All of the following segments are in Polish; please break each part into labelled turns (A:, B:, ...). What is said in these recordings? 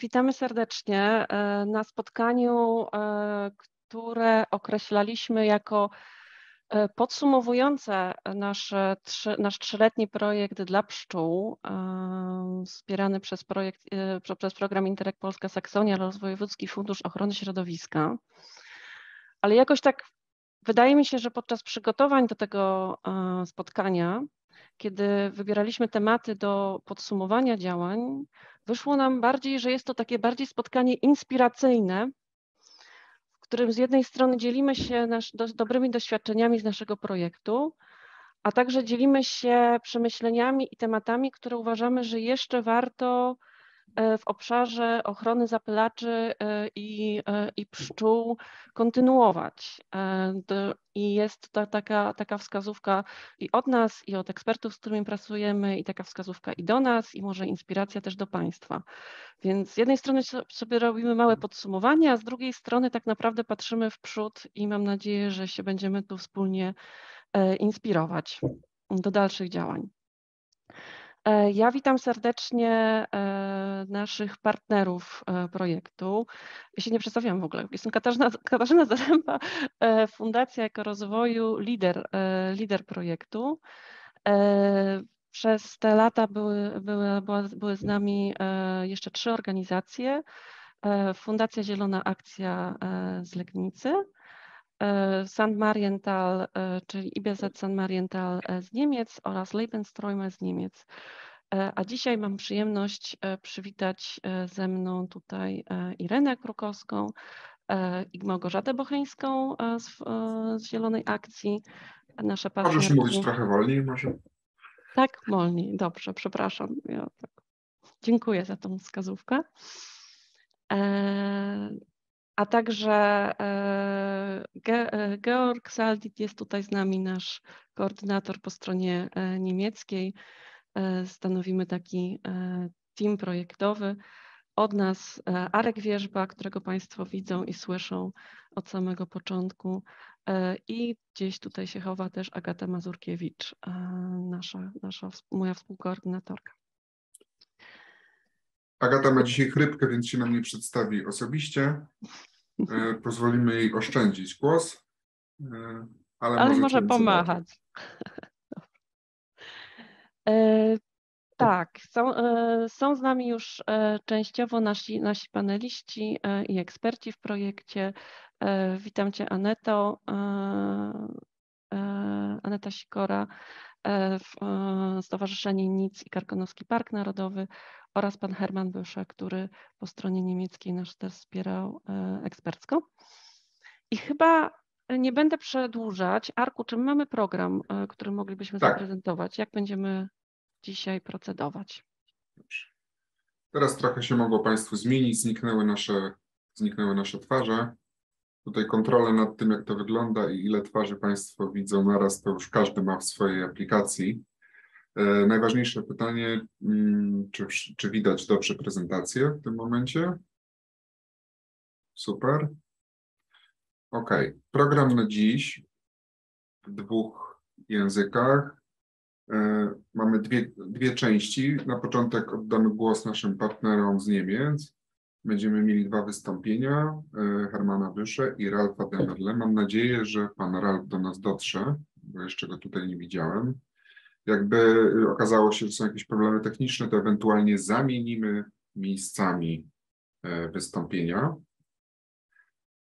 A: Witamy serdecznie e, na spotkaniu, e, które określaliśmy jako e, podsumowujące nasze, nasz trzyletni projekt dla pszczół, wspierany przez, projekt, przez program Interreg Polska Saksonia oraz Wojewódzki Fundusz Ochrony Środowiska. Ale jakoś tak wydaje mi się, że podczas przygotowań do tego spotkania, kiedy wybieraliśmy tematy do podsumowania działań, wyszło nam bardziej, że jest to takie bardziej spotkanie inspiracyjne, w którym z jednej strony dzielimy się nasz, do, dobrymi doświadczeniami z naszego projektu, a także dzielimy się przemyśleniami i tematami, które uważamy, że jeszcze warto w obszarze ochrony zapylaczy e, i, e, i pszczół kontynuować. I jest taka, taka wskazówka i od nas, i od ekspertów, z którymi pracujemy, i taka wskazówka i do nas, i może inspiracja też do Państwa. Więc z jednej strony sobie robimy małe podsumowanie, a z drugiej strony tak naprawdę patrzymy w przód i mam nadzieję, że się będziemy tu wspólnie inspirować do dalszych działań. E, ja witam serdecznie e, naszych partnerów e, projektu. Ja się nie przedstawiam w ogóle. Jestem Katarzyna, Katarzyna Zaręba, Fundacja Ekorozwoju, lider, lider projektu. Przez te lata były, były, były z nami jeszcze trzy organizacje. Fundacja Zielona Akcja z Legnicy, St. Marienthal, czyli IBZ St. Marienthal z Niemiec oraz Lebensräume z Niemiec. A dzisiaj mam przyjemność przywitać ze mną tutaj Irenę Krukowską i Małgorzatę Bocheńską z, z Zielonej Akcji. Nasze
B: partnerki. Możesz mówić trochę wolniej może?
A: Tak, wolniej, dobrze, przepraszam. Ja tak. Dziękuję za tą wskazówkę a także e, e, Georg Saldit jest tutaj z nami, nasz koordynator po stronie e, niemieckiej. Stanowimy taki team projektowy. Od nas Arek Wierzba, którego Państwo widzą i słyszą od samego początku. I gdzieś tutaj się chowa też Agata Mazurkiewicz, nasza, nasza moja współkoordynatorka.
B: Agata ma dzisiaj chrypkę, więc się nam nie przedstawi osobiście. E, pozwolimy jej oszczędzić głos.
A: E, ale, ale może, może pomachać. E, tak, są, są z nami już częściowo nasi, nasi paneliści i eksperci w projekcie. Witam Cię Aneto, Aneta Sikora, Stowarzyszenie Nic i Karkonoski Park Narodowy oraz pan Herman Bysza, który po stronie niemieckiej nas też wspierał e, ekspercko. I chyba nie będę przedłużać. Arku, czy my mamy program, e, który moglibyśmy tak. zaprezentować? Jak będziemy dzisiaj procedować?
B: Teraz trochę się mogło Państwu zmienić, zniknęły nasze, zniknęły nasze twarze. Tutaj kontrolę nad tym, jak to wygląda i ile twarzy Państwo widzą naraz, to już każdy ma w swojej aplikacji. E, najważniejsze pytanie, mm, czy, czy widać dobrze prezentację w tym momencie? Super. OK. Program na dziś w dwóch językach. E, mamy dwie, dwie części. Na początek oddamy głos naszym partnerom z Niemiec. Będziemy mieli dwa wystąpienia, e, Hermana Wysze i Ralfa Demerle. Mam nadzieję, że pan Ralf do nas dotrze, bo jeszcze go tutaj nie widziałem. Jakby okazało się, że są jakieś problemy techniczne, to ewentualnie zamienimy miejscami e, wystąpienia.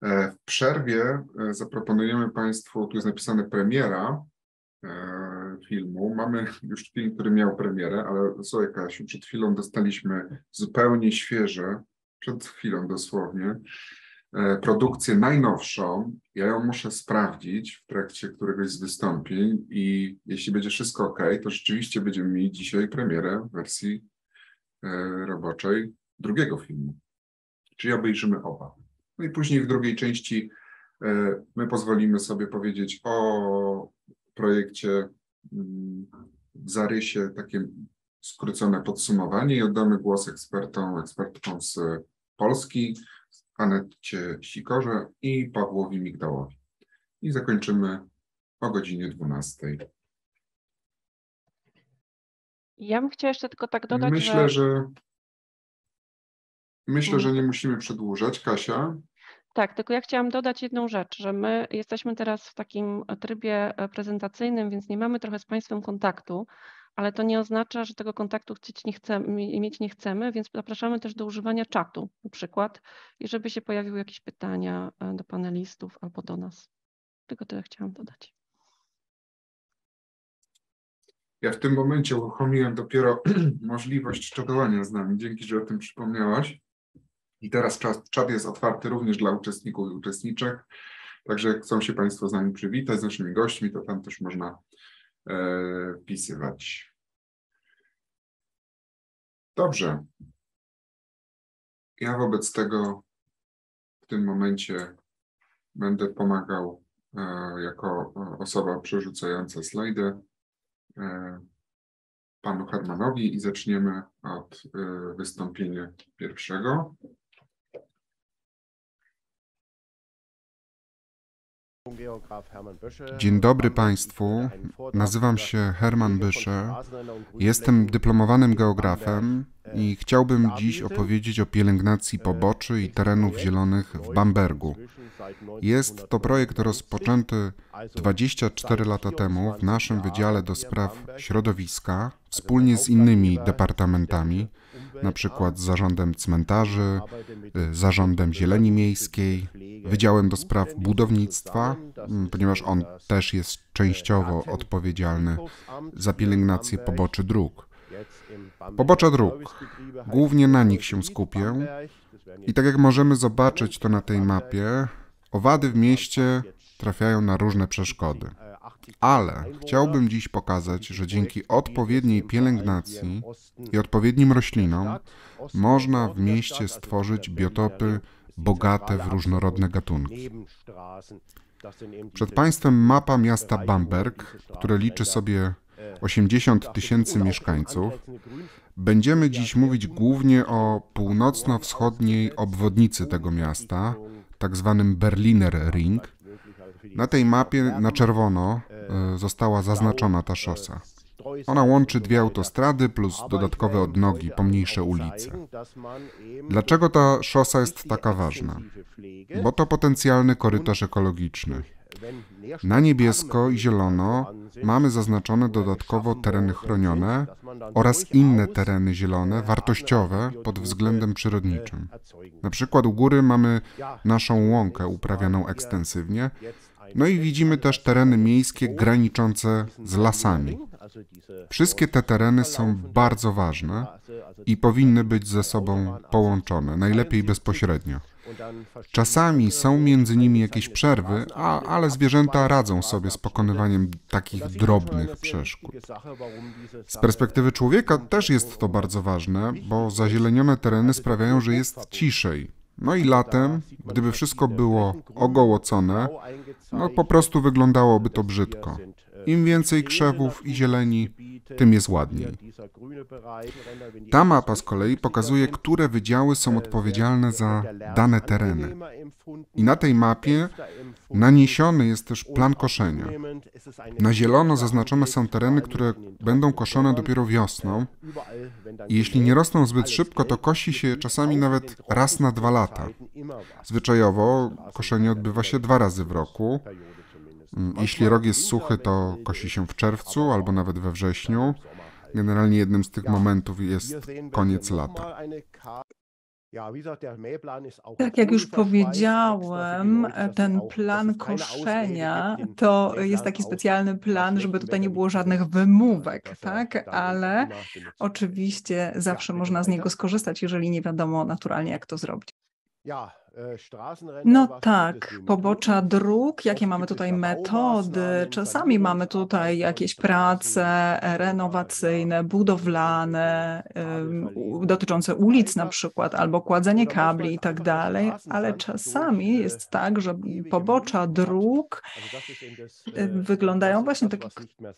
B: E, w przerwie e, zaproponujemy Państwu, tu jest napisane premiera filmu. Mamy już film, który miał premierę, ale słuchaj Kasiu, przed chwilą dostaliśmy zupełnie świeże, przed chwilą dosłownie, produkcję najnowszą. Ja ją muszę sprawdzić w trakcie któregoś z wystąpień i jeśli będzie wszystko ok, to rzeczywiście będziemy mieli dzisiaj premierę w wersji e, roboczej drugiego filmu. Czyli obejrzymy oba. No i później w drugiej części e, my pozwolimy sobie powiedzieć o projekcie mm, w zarysie, takie skrócone podsumowanie i oddamy głos ekspertom, ekspertom z Polski, Anecie Sikorze i Pawłowi Migdałowi. I zakończymy o godzinie 12.
A: Ja bym chciała jeszcze tylko tak dodać,
B: Myślę, że... że...
C: Myślę, że nie musimy przedłużać. Kasia?
A: Tak, tylko ja chciałam dodać jedną rzecz, że my jesteśmy teraz w takim trybie e, prezentacyjnym, więc nie mamy trochę z Państwem kontaktu, ale to nie oznacza, że tego kontaktu chcieć nie chcemy, mieć nie chcemy, więc zapraszamy też do używania czatu na przykład i żeby się pojawiły jakieś pytania e, do panelistów albo do nas. Tylko tyle chciałam dodać.
C: Ja w tym momencie uruchomiłem dopiero możliwość czatowania z nami. Dzięki, że o tym przypomniałaś. I teraz czat, czat jest otwarty również dla uczestników i uczestniczek. Także jak chcą się Państwo z nami przywitać, z naszymi gośćmi, to tam też można wpisywać. Dobrze. Ja wobec tego w tym momencie będę pomagał e, jako osoba przerzucająca slajdy e, panu Hermanowi i zaczniemy od e, wystąpienia pierwszego.
B: Dzień dobry Państwu. Nazywam się Herman Bysze. Jestem dyplomowanym geografem i chciałbym dziś opowiedzieć o pielęgnacji poboczy i terenów zielonych w Bambergu. Jest to projekt rozpoczęty 24 lata temu w naszym Wydziale do Spraw Środowiska wspólnie z innymi departamentami na przykład zarządem cmentarzy, y, zarządem zieleni miejskiej, Wydziałem do Spraw Budownictwa, mm, ponieważ on też jest częściowo odpowiedzialny za pielęgnację poboczy dróg. Pobocza dróg. Głównie na nich się skupię. I tak jak możemy zobaczyć to na tej mapie, owady w mieście trafiają na różne przeszkody. Ale chciałbym dziś pokazać, że dzięki odpowiedniej pielęgnacji i odpowiednim roślinom można w mieście stworzyć biotopy bogate w różnorodne gatunki. Przed Państwem mapa miasta Bamberg, które liczy sobie 80 tysięcy mieszkańców. Będziemy dziś mówić głównie o północno-wschodniej obwodnicy tego miasta, tak zwanym Berliner Ring, na tej mapie na czerwono została zaznaczona ta szosa. Ona łączy dwie autostrady plus dodatkowe odnogi, pomniejsze ulice. Dlaczego ta szosa jest taka ważna? Bo to potencjalny korytarz ekologiczny. Na niebiesko i zielono mamy zaznaczone dodatkowo tereny chronione oraz inne tereny zielone, wartościowe pod względem przyrodniczym. Na przykład u góry mamy naszą łąkę uprawianą ekstensywnie, no i widzimy też tereny miejskie graniczące z lasami. Wszystkie te tereny są bardzo ważne i powinny być ze sobą połączone, najlepiej bezpośrednio. Czasami są między nimi jakieś przerwy, a, ale zwierzęta radzą sobie z pokonywaniem takich drobnych przeszkód. Z perspektywy człowieka też jest to bardzo ważne, bo zazielenione tereny sprawiają, że jest ciszej, no i latem, gdyby wszystko było ogołocone, no po prostu wyglądałoby to brzydko. Im więcej krzewów i zieleni, tym jest ładniej. Ta mapa z kolei pokazuje, które wydziały są odpowiedzialne za dane tereny. I na tej mapie naniesiony jest też plan koszenia. Na zielono zaznaczone są tereny, które będą koszone dopiero wiosną. I jeśli nie rosną zbyt szybko, to kosi się czasami nawet raz na dwa lata. Zwyczajowo koszenie odbywa się dwa razy w roku. Mm, jeśli rok jest suchy, to kosi się w czerwcu albo nawet we wrześniu. Generalnie jednym z tych momentów jest koniec lata.
D: Tak jak już powiedziałem, ten plan koszenia to jest taki specjalny plan, żeby tutaj nie było żadnych wymówek, tak? Ale oczywiście zawsze można z niego skorzystać, jeżeli nie wiadomo naturalnie, jak to zrobić. No tak, pobocza dróg, jakie mamy tutaj metody. Czasami mamy tutaj jakieś prace renowacyjne, budowlane, dotyczące ulic na przykład, albo kładzenie kabli i tak dalej, ale czasami jest tak, że pobocza dróg e, wyglądają właśnie tak, jak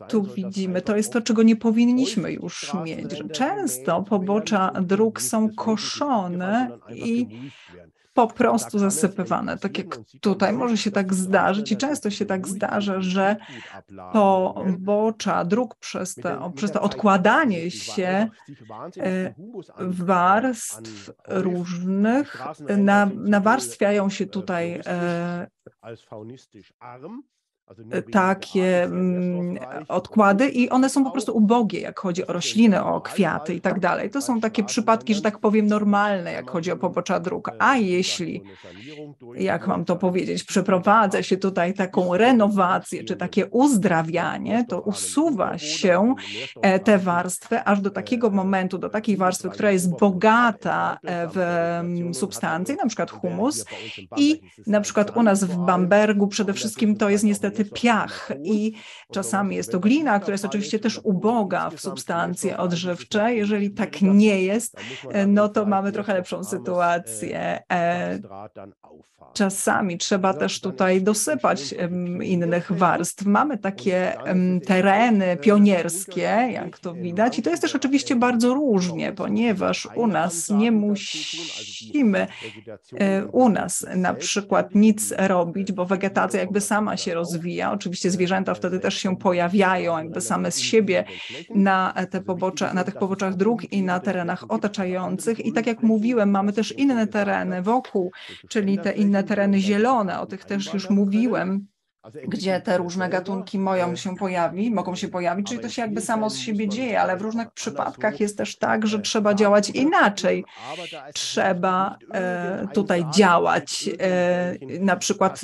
D: tu widzimy. To jest to, czego nie powinniśmy już mieć. Często pobocza dróg są koszone i po prostu zasypywane. Tak jak tutaj może się tak zdarzyć i często się tak zdarza, że pobocza dróg przez, te, przez to odkładanie się e, warstw różnych na, nawarstwiają się tutaj e, E, takie mm, odkłady i one są po prostu ubogie, jak chodzi o rośliny, o kwiaty i tak dalej. To są takie przypadki, że tak powiem, normalne, jak chodzi o pobocza dróg. A jeśli, jak mam to powiedzieć, przeprowadza się tutaj taką renowację, czy takie uzdrawianie, to usuwa się e, te warstwy aż do takiego momentu, do takiej warstwy, która jest bogata e, w mm, substancje, na przykład humus i na przykład u nas w Bambergu przede wszystkim to jest niestety niestety piach i czasami jest to glina, która jest oczywiście też uboga w substancje odżywcze. Jeżeli tak nie jest, no to mamy trochę lepszą sytuację. E, czasami trzeba też tutaj dosypać innych warstw. Mamy takie tereny pionierskie, jak to widać, i to jest też oczywiście bardzo różnie, ponieważ u nas nie musimy e, u nas na przykład nic robić, bo wegetacja jakby sama się rozwija rozwija. Oczywiście zwierzęta wtedy też się pojawiają jakby same z siebie na, te pobocze, na tych poboczach dróg i na terenach otaczających. I tak jak mówiłem, mamy też inne tereny wokół, czyli te inne tereny zielone, o tych też już mówiłem gdzie te różne gatunki moją się pojawi, mogą się pojawić, czyli to się jakby samo z siebie dzieje, ale w różnych przypadkach jest też tak, że trzeba działać inaczej. Trzeba e, tutaj działać, e, na przykład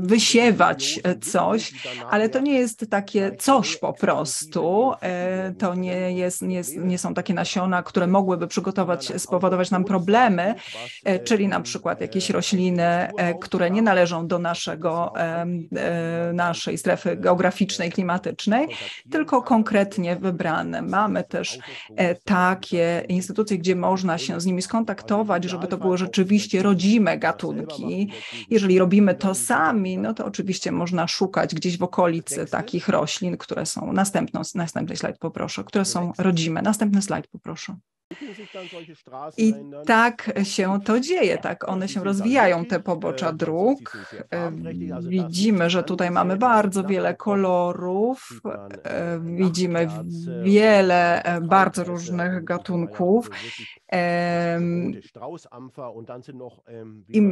D: wysiewać coś, ale to nie jest takie coś po prostu, e, to nie, jest, nie, nie są takie nasiona, które mogłyby przygotować, spowodować nam problemy, czyli na przykład jakieś rośliny, które nie należą do naszej naszego, e, naszej strefy geograficznej, klimatycznej, tylko konkretnie wybrane. Mamy też e, takie instytucje, gdzie można się z nimi skontaktować, żeby to były rzeczywiście rodzime gatunki. Jeżeli robimy to sami, no to oczywiście można szukać gdzieś w okolicy takich roślin, które są, następną, następny slajd poproszę, które są rodzime. Następny slajd poproszę. I tak się to dzieje, tak one się rozwijają, te pobocza dróg. Widzimy, że tutaj mamy bardzo wiele kolorów, widzimy wiele bardzo różnych gatunków. I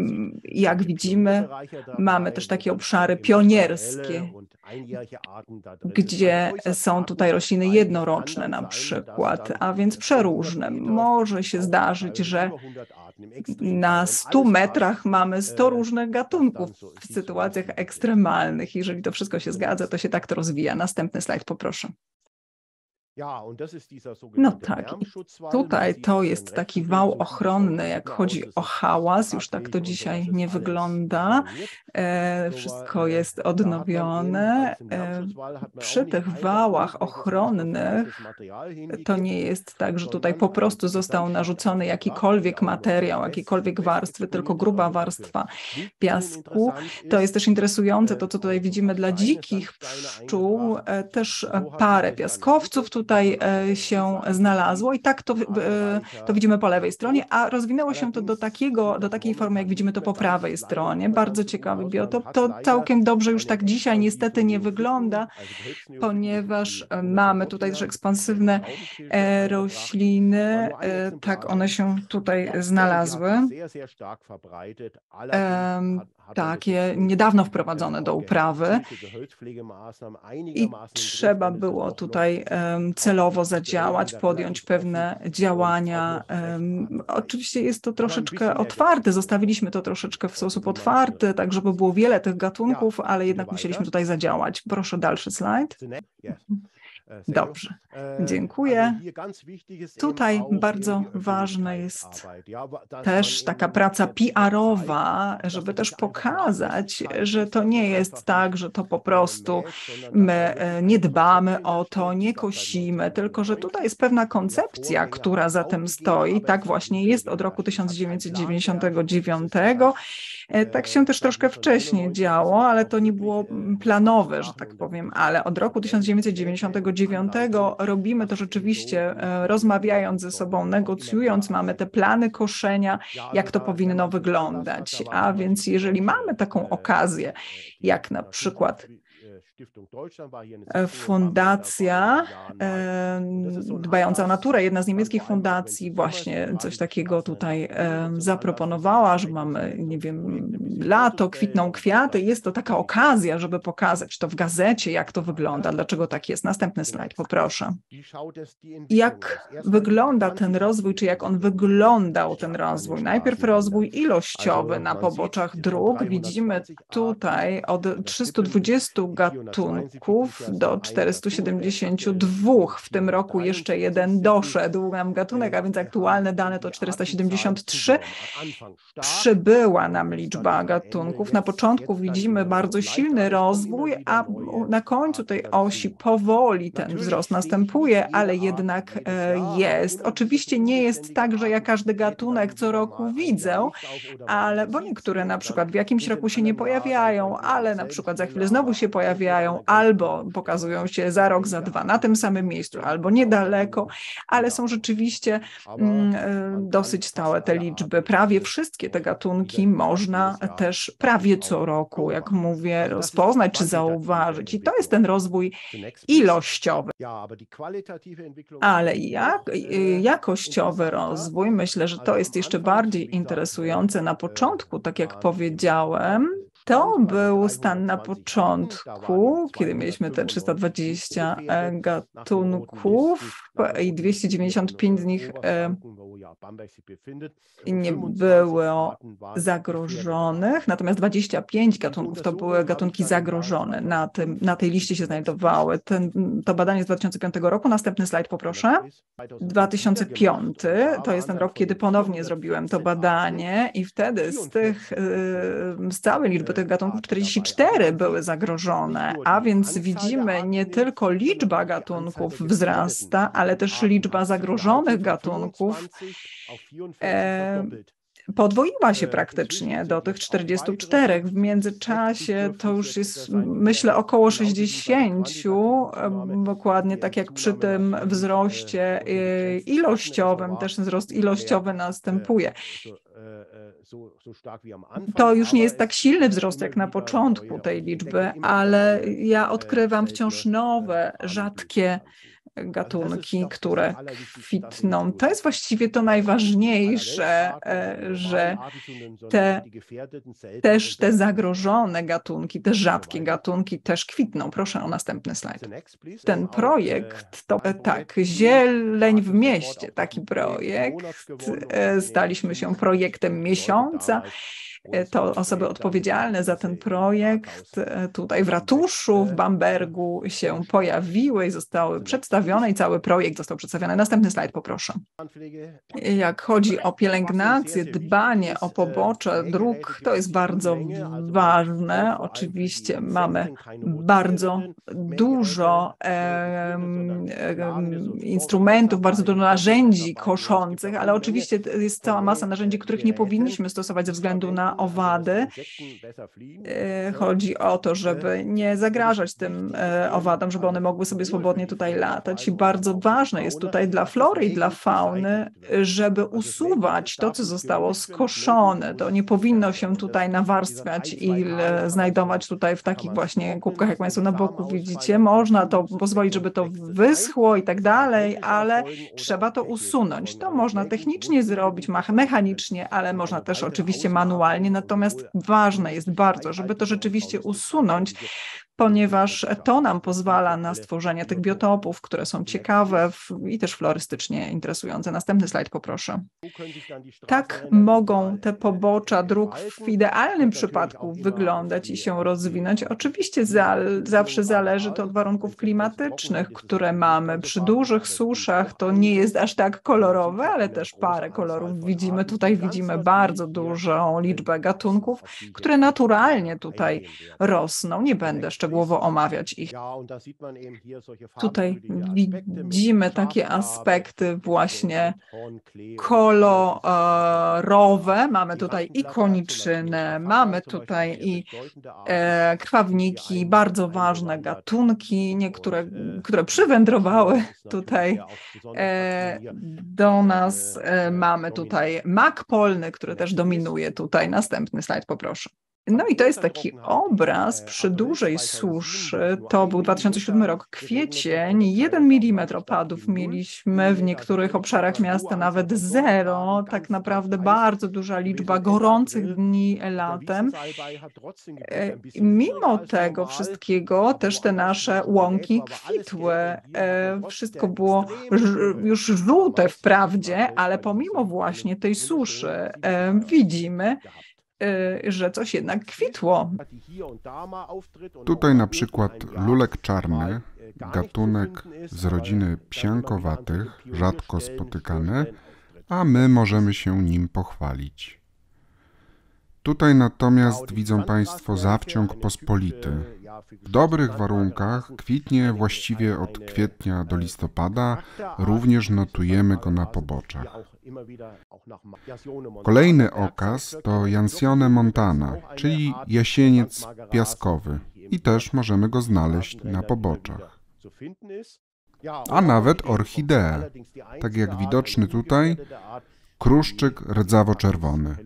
D: jak widzimy, mamy też takie obszary pionierskie, gdzie są tutaj rośliny jednoroczne na przykład, a więc przeróżne. Może się zdarzyć, że na 100 metrach mamy 100 różnych gatunków w sytuacjach ekstremalnych. Jeżeli to wszystko się zgadza, to się tak to rozwija. Następny slajd poproszę. No tak, tutaj to jest taki wał ochronny, jak chodzi o hałas, już tak to dzisiaj nie wygląda. E, wszystko jest odnowione. E, przy tych wałach ochronnych to nie jest tak, że tutaj po prostu został narzucony jakikolwiek materiał, jakikolwiek warstwy, tylko gruba warstwa piasku. To jest też interesujące, to co tutaj widzimy dla dzikich pszczół, e, też parę piaskowców tutaj tutaj e, się znalazło i tak to, e, to widzimy po lewej stronie, a rozwinęło się to do, takiego, do takiej formy, jak widzimy to po prawej stronie. Bardzo ciekawy biotop. To całkiem dobrze już tak dzisiaj niestety nie wygląda, ponieważ e, mamy tutaj też ekspansywne rośliny, tak one się tutaj znalazły takie niedawno wprowadzone do uprawy i trzeba było tutaj celowo zadziałać, podjąć pewne działania. Oczywiście jest to troszeczkę otwarte, zostawiliśmy to troszeczkę w sposób otwarty, tak żeby było wiele tych gatunków, ale jednak musieliśmy tutaj zadziałać. Proszę dalszy slajd. E, Dobrze, e, dziękuję. Tutaj bardzo ważna jest też taka praca PR-owa, żeby też pokazać, że to nie jest tak, że to po prostu my e, nie dbamy o to, nie kosimy, tylko że tutaj jest pewna koncepcja, która za tym stoi. Tak właśnie jest od roku 1999 E, tak się też troszkę wcześniej działo, ale to nie było planowe, że tak powiem, ale od roku 1999 9 robimy to rzeczywiście e, rozmawiając ze sobą, negocjując, mamy te plany koszenia, jak to powinno wyglądać. A więc jeżeli mamy taką okazję, jak na przykład fundacja e, dbająca o naturę, jedna z niemieckich fundacji właśnie coś takiego tutaj e, zaproponowała, że mamy, nie wiem, lato, kwitną kwiaty. Jest to taka okazja, żeby pokazać to w gazecie, jak to wygląda, dlaczego tak jest. Następny slajd, poproszę. Jak wygląda ten rozwój, czy jak on wyglądał, ten rozwój? Najpierw rozwój ilościowy na poboczach dróg. Widzimy tutaj od 320 gatunków do 472. W tym roku jeszcze jeden doszedł nam gatunek, a więc aktualne dane to 473. Przybyła nam liczba gatunków. Na początku widzimy bardzo silny rozwój, a na końcu tej osi powoli ten wzrost następuje, ale jednak e, jest. Oczywiście nie jest tak, że ja każdy gatunek co roku widzę, ale bo niektóre na przykład w jakimś roku się nie pojawiają, ale na przykład za chwilę znowu się pojawiają, albo pokazują się za rok, za dwa na tym samym miejscu, albo niedaleko, ale są rzeczywiście mm, e, dosyć stałe te liczby. Prawie wszystkie te gatunki można też prawie co roku, jak mówię, rozpoznać czy zauważyć. I to jest ten rozwój ilościowy. Ale jak, y, jakościowy rozwój, myślę, że to jest jeszcze bardziej interesujące. Na początku, tak jak powiedziałem, to był stan na początku, kiedy mieliśmy te 320 e, gatunków i 295 z nich e, nie było zagrożonych, natomiast 25 gatunków to były gatunki zagrożone. Na, tym, na tej liście się znajdowały. Ten, to badanie z 2005 roku. Następny slajd poproszę. 2005 to jest ten rok, kiedy ponownie zrobiłem to badanie i wtedy z tych, z całej liczby tych gatunków 44 były zagrożone, a więc widzimy nie tylko liczba gatunków wzrasta, ale też liczba zagrożonych gatunków e, podwoiła się praktycznie do tych 44. W międzyczasie to już jest, myślę, około 60, dokładnie tak jak przy tym wzroście ilościowym, też wzrost ilościowy następuje. To już nie jest tak silny wzrost jak na początku tej liczby, ale ja odkrywam wciąż nowe, rzadkie gatunki, które kwitną. To jest właściwie to najważniejsze, e, że te, też te zagrożone gatunki, te rzadkie gatunki też kwitną. Proszę o następny slajd. Ten projekt to e, tak, Zieleń w mieście, taki projekt. E, staliśmy się projektem miesiąca. E, to osoby odpowiedzialne za ten projekt e, tutaj w ratuszu w Bambergu się pojawiły i zostały przedstawione i cały projekt został przedstawiony. Następny slajd poproszę. Jak chodzi o pielęgnację, dbanie o pobocze dróg, to jest bardzo ważne. Oczywiście mamy bardzo dużo instrumentów, bardzo dużo narzędzi koszących, ale oczywiście jest cała masa narzędzi, których nie powinniśmy stosować ze względu na owady. E, chodzi o to, żeby nie zagrażać tym e, owadom, żeby one mogły sobie swobodnie tutaj latać. I bardzo ważne jest tutaj dla flory i dla fauny, żeby usuwać to, co zostało skoszone. To nie powinno się tutaj nawarstwiać i znajdować tutaj w takich właśnie kubkach, jak Państwo na boku widzicie. Można to pozwolić, żeby to wyschło i tak dalej, ale trzeba to usunąć. To można technicznie zrobić, mechanicznie, ale można też oczywiście manualnie natomiast ważne jest bardzo, żeby to rzeczywiście usunąć, ponieważ to nam pozwala na stworzenie tych biotopów, które są ciekawe i też florystycznie interesujące. Następny slajd poproszę. Tak mogą te pobocza dróg w idealnym przypadku wyglądać i się rozwinąć. Oczywiście za, zawsze zależy to od warunków klimatycznych, które mamy. Przy dużych suszach. To nie jest aż tak kolorowe, ale też parę kolorów. Widzimy. Tutaj widzimy bardzo dużą liczbę gatunków, które naturalnie tutaj rosną. Nie będę szczegółowo szczegółowo omawiać ich. Tutaj widzimy takie aspekty właśnie kolorowe. Mamy tutaj i koniczynę, mamy tutaj i e, krwawniki, bardzo ważne gatunki, niektóre, które przywędrowały tutaj e, do nas. E, mamy tutaj mak polny, który też dominuje tutaj. Następny slajd poproszę. No i to jest taki obraz przy dużej suszy. To był 2007 rok, kwiecień, 1 mm opadów mieliśmy w niektórych obszarach miasta nawet zero. Tak naprawdę bardzo duża liczba gorących dni latem. E, mimo tego wszystkiego też te nasze łąki kwitły. E, wszystko było już żółte wprawdzie, ale pomimo właśnie tej suszy e, widzimy, że coś jednak kwitło.
E: Tutaj na przykład lulek czarny, gatunek z rodziny psiankowatych, rzadko spotykany, a my możemy się nim pochwalić. Tutaj natomiast widzą Państwo zawciąg pospolity. W dobrych warunkach kwitnie właściwie od kwietnia do listopada, również notujemy go na poboczach. Kolejny okaz to Jansione montana, czyli jasieniec piaskowy i też możemy go znaleźć na poboczach. A nawet orchidee, tak jak widoczny tutaj, kruszczyk rdzawo-czerwony.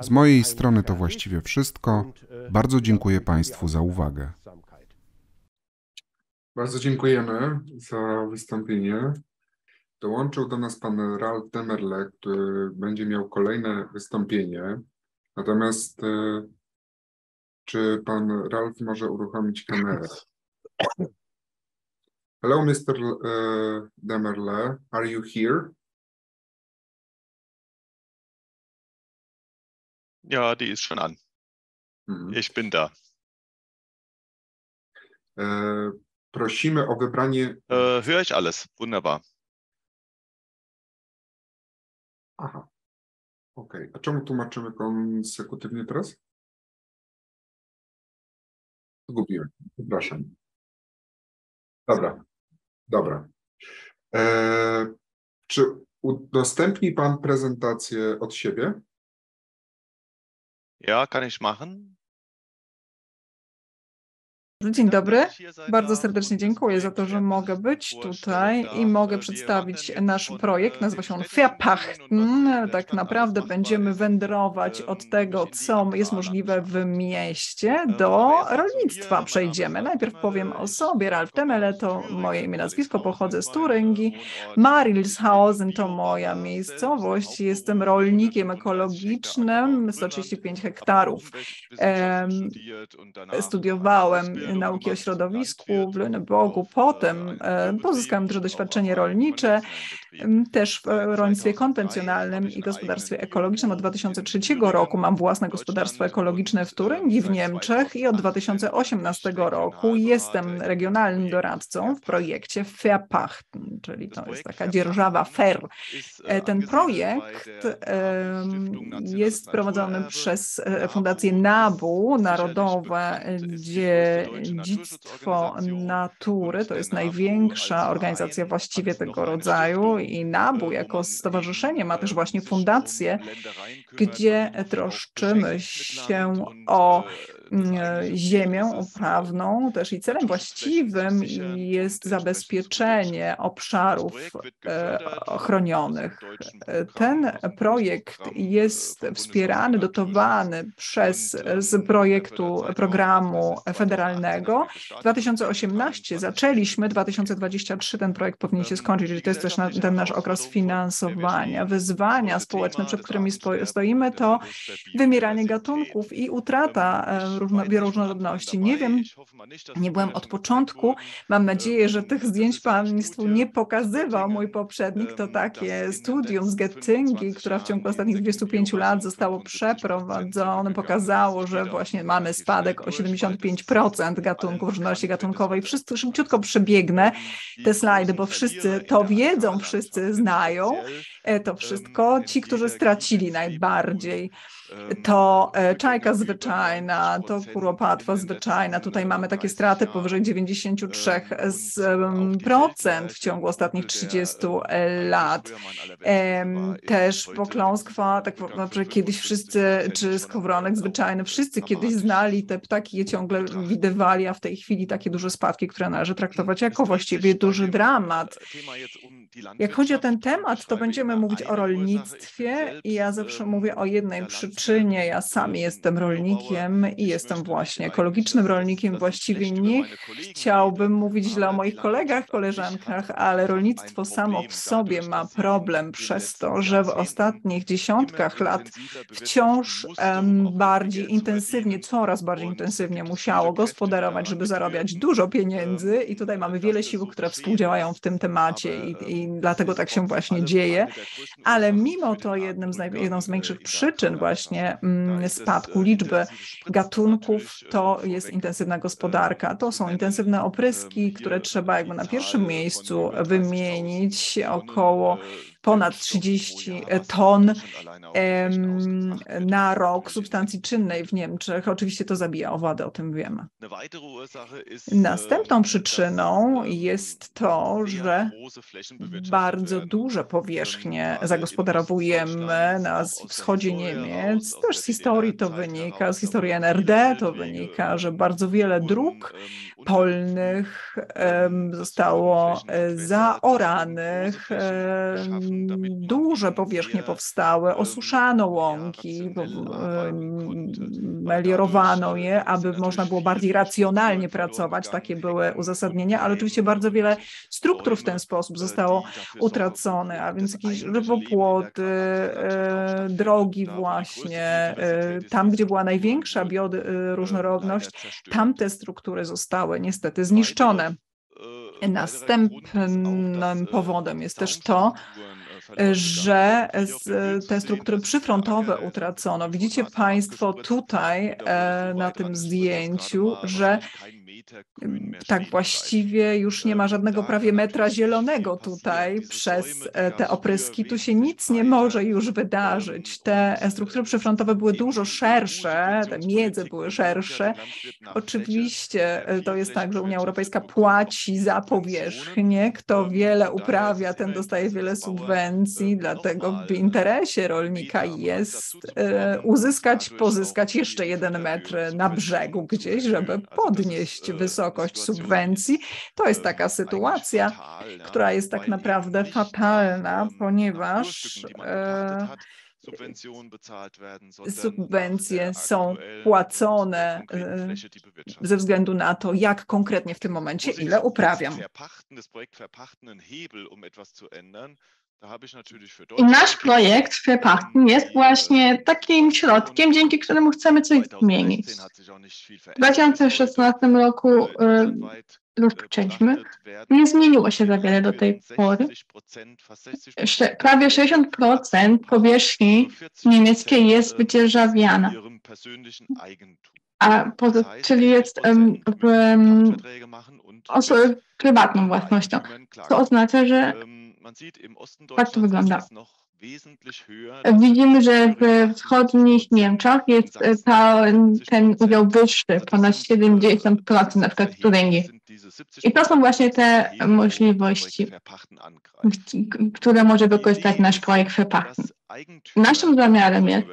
E: Z mojej strony to właściwie wszystko. Bardzo dziękuję Państwu za uwagę.
B: Bardzo dziękujemy za wystąpienie. Dołączył do nas pan Ralf Demerle, który będzie miał kolejne wystąpienie. Natomiast e, czy pan Ralf może uruchomić kamerę? Hello, Mr. E, Demerle. Are you here?
F: Ja, die ist schon an. Mhm. Ich bin da.
B: E, prosimy o wybranie.
F: Äh, höre ich alles. Wunderbar.
B: Aha. Okej. Okay. A czemu tłumaczymy konsekutywnie teraz? Zgubiłem. Przepraszam. Dobra. Dobra. E, czy udostępni Pan prezentację od siebie?
F: Ja, kann ich machen.
D: Dzień dobry. Bardzo serdecznie dziękuję za to, że mogę być tutaj i mogę przedstawić nasz projekt. Nazywa się on Verpachten. Tak naprawdę będziemy wędrować od tego, co jest możliwe w mieście, do rolnictwa przejdziemy. Najpierw powiem o sobie. Ralf Temele to moje imię, nazwisko, pochodzę z Turyngii. Marilshausen to moja miejscowość. Jestem rolnikiem ekologicznym, 135 hektarów. Studiowałem nauki o środowisku w Lüneburgu. Potem e, pozyskałem duże doświadczenie rolnicze, też w rolnictwie konwencjonalnym i gospodarstwie ekologicznym. Od 2003 roku mam własne gospodarstwo ekologiczne w Turyngii w Niemczech i od 2018 roku jestem regionalnym doradcą w projekcie Verpachten, czyli to jest taka dzierżawa fair. E, ten projekt jest prowadzony przez e, Fundację NABU, Narodowe Dziedzictwo Natury. To jest największa organizacja właściwie tego rodzaju i NABU jako stowarzyszenie ma też właśnie fundację, gdzie troszczymy się o ziemię uprawną też i celem właściwym jest zabezpieczenie obszarów e, ochronionych. Ten projekt jest wspierany, dotowany przez z projektu programu federalnego. 2018 zaczęliśmy, 2023 ten projekt powinien się skończyć, czyli to jest też na, ten nasz okres finansowania. Wyzwania społeczne, przed którymi stoimy, to wymieranie gatunków i utrata bioróżnorodności. Nie wiem, nie byłem od początku. Mam nadzieję, że tych zdjęć Państwu nie pokazywał mój poprzednik. To takie studium z Gettingi, które w ciągu ostatnich 25 lat zostało przeprowadzone, pokazało, że właśnie mamy spadek o 75% gatunków różnorodności gatunkowej. Wszyscy szybciutko przebiegnę te slajdy, bo wszyscy to wiedzą, wszyscy znają e, to wszystko. Ci, którzy stracili najbardziej to e, czajka zwyczajna, to kuropatwa zwyczajna. Tutaj mamy takie straty powyżej 93% w ciągu ostatnich 30 lat. Też pokląskwa, tak że kiedyś wszyscy, czy skowronek zwyczajny, wszyscy kiedyś znali te ptaki, je ciągle widywali, a w tej chwili takie duże spadki, które należy traktować jako właściwie duży dramat. Jak chodzi o ten temat, to będziemy mówić o rolnictwie i ja zawsze mówię o jednej przyczynie. Ja sam jestem rolnikiem i jestem właśnie ekologicznym rolnikiem. Właściwie nie chciałbym mówić źle o moich kolegach, koleżankach, ale rolnictwo samo w sobie ma problem przez to, że w ostatnich dziesiątkach lat wciąż bardziej intensywnie, coraz bardziej intensywnie musiało gospodarować, żeby zarabiać dużo pieniędzy. i tutaj mamy wiele sił, które współdziałają w tym temacie i, i dlatego tak się właśnie dzieje. Ale mimo to jednym z jedną z największych przyczyn właśnie mm, spadku liczby gatunków to jest intensywna gospodarka. To są intensywne opryski, które trzeba jakby na pierwszym miejscu wymienić około ponad 30 ton na rok substancji czynnej w Niemczech. Oczywiście to zabija owady, o tym wiemy. Następną przyczyną jest to, że bardzo duże powierzchnie zagospodarowujemy na wschodzie Niemiec. Też z historii to wynika, z historii NRD to wynika, że bardzo wiele dróg polnych zostało e, zaoranych, duże powierzchnie powstały, osuszano łąki, meliorowano je, aby można było bardziej racjonalnie pracować, takie były uzasadnienia, ale oczywiście bardzo wiele struktur w ten sposób zostało utracone, a więc jakieś rybopłoty, e, drogi właśnie, e, tam gdzie była największa bioróżnorodność, tam te struktury zostały niestety zniszczone. Następnym powodem jest też to, że te struktury przyfrontowe utracono. Widzicie Państwo tutaj e, na tym zdjęciu, że tak właściwie już nie ma żadnego prawie metra zielonego tutaj przez e, te opryski. Tu się nic nie może już wydarzyć. Te struktury przyfrontowe były dużo szersze, te miedzy były szersze. Oczywiście e, to jest tak, że Unia Europejska płaci za powierzchnię. Kto wiele uprawia, ten dostaje wiele subwencji, dlatego w interesie rolnika jest e, uzyskać, pozyskać jeszcze jeden metr na brzegu gdzieś, żeby podnieść wysokość subwencji. To jest taka sytuacja, która jest tak naprawdę fatalna, ponieważ e, subwencje są płacone e, ze względu na to, jak konkretnie w tym momencie ile uprawiam.
G: I nasz projekt Verpachten jest właśnie takim środkiem, dzięki któremu chcemy coś zmienić. W 2016 roku y, rozpoczęliśmy. Nie zmieniło się za wiele do tej pory. Prawie 60% powierzchni niemieckiej jest wydzierżawiana. A czyli jest um, um, prywatną własnością. To oznacza, że tak to wygląda. Widzimy, że w wschodnich Niemczech jest e, ten udział wyższy, ponad 70% na przykład w Turyngii. I to są właśnie te możliwości, które może wykorzystać nasz projekt Verpachten. Naszym zamiarem jest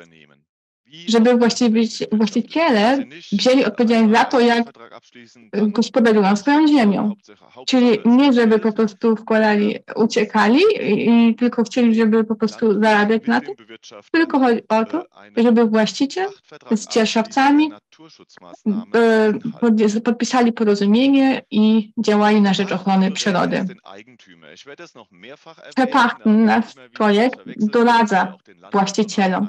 G: żeby właściciele wzięli odpowiedzialność za to, jak gospodarują swoją ziemią. Czyli nie, żeby po prostu wkładali, uciekali i tylko chcieli, żeby po prostu zarabiać na tym, tylko chodzi o to, żeby właściciel z dzierżawcami e, podpisali porozumienie i działali na rzecz ochrony przyrody. Przepacht nasz projekt doradza właścicielom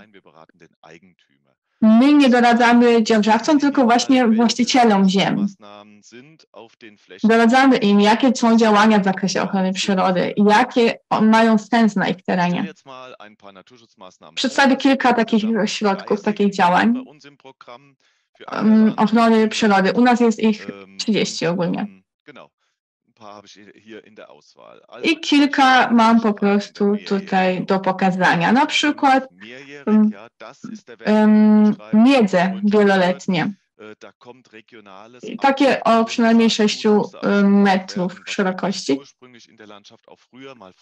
G: My nie doradzamy dzierżawcom, tylko właśnie właścicielom ziem. Doradzamy im, jakie są działania w zakresie ochrony przyrody i jakie mają sens na ich terenie. Przedstawię kilka takich środków, takich działań um, ochrony przyrody. U nas jest ich 30 ogólnie. I kilka mam po prostu tutaj do pokazania. Na przykład um, um, miedze wieloletnie. Takie o przynajmniej 6 metrów szerokości.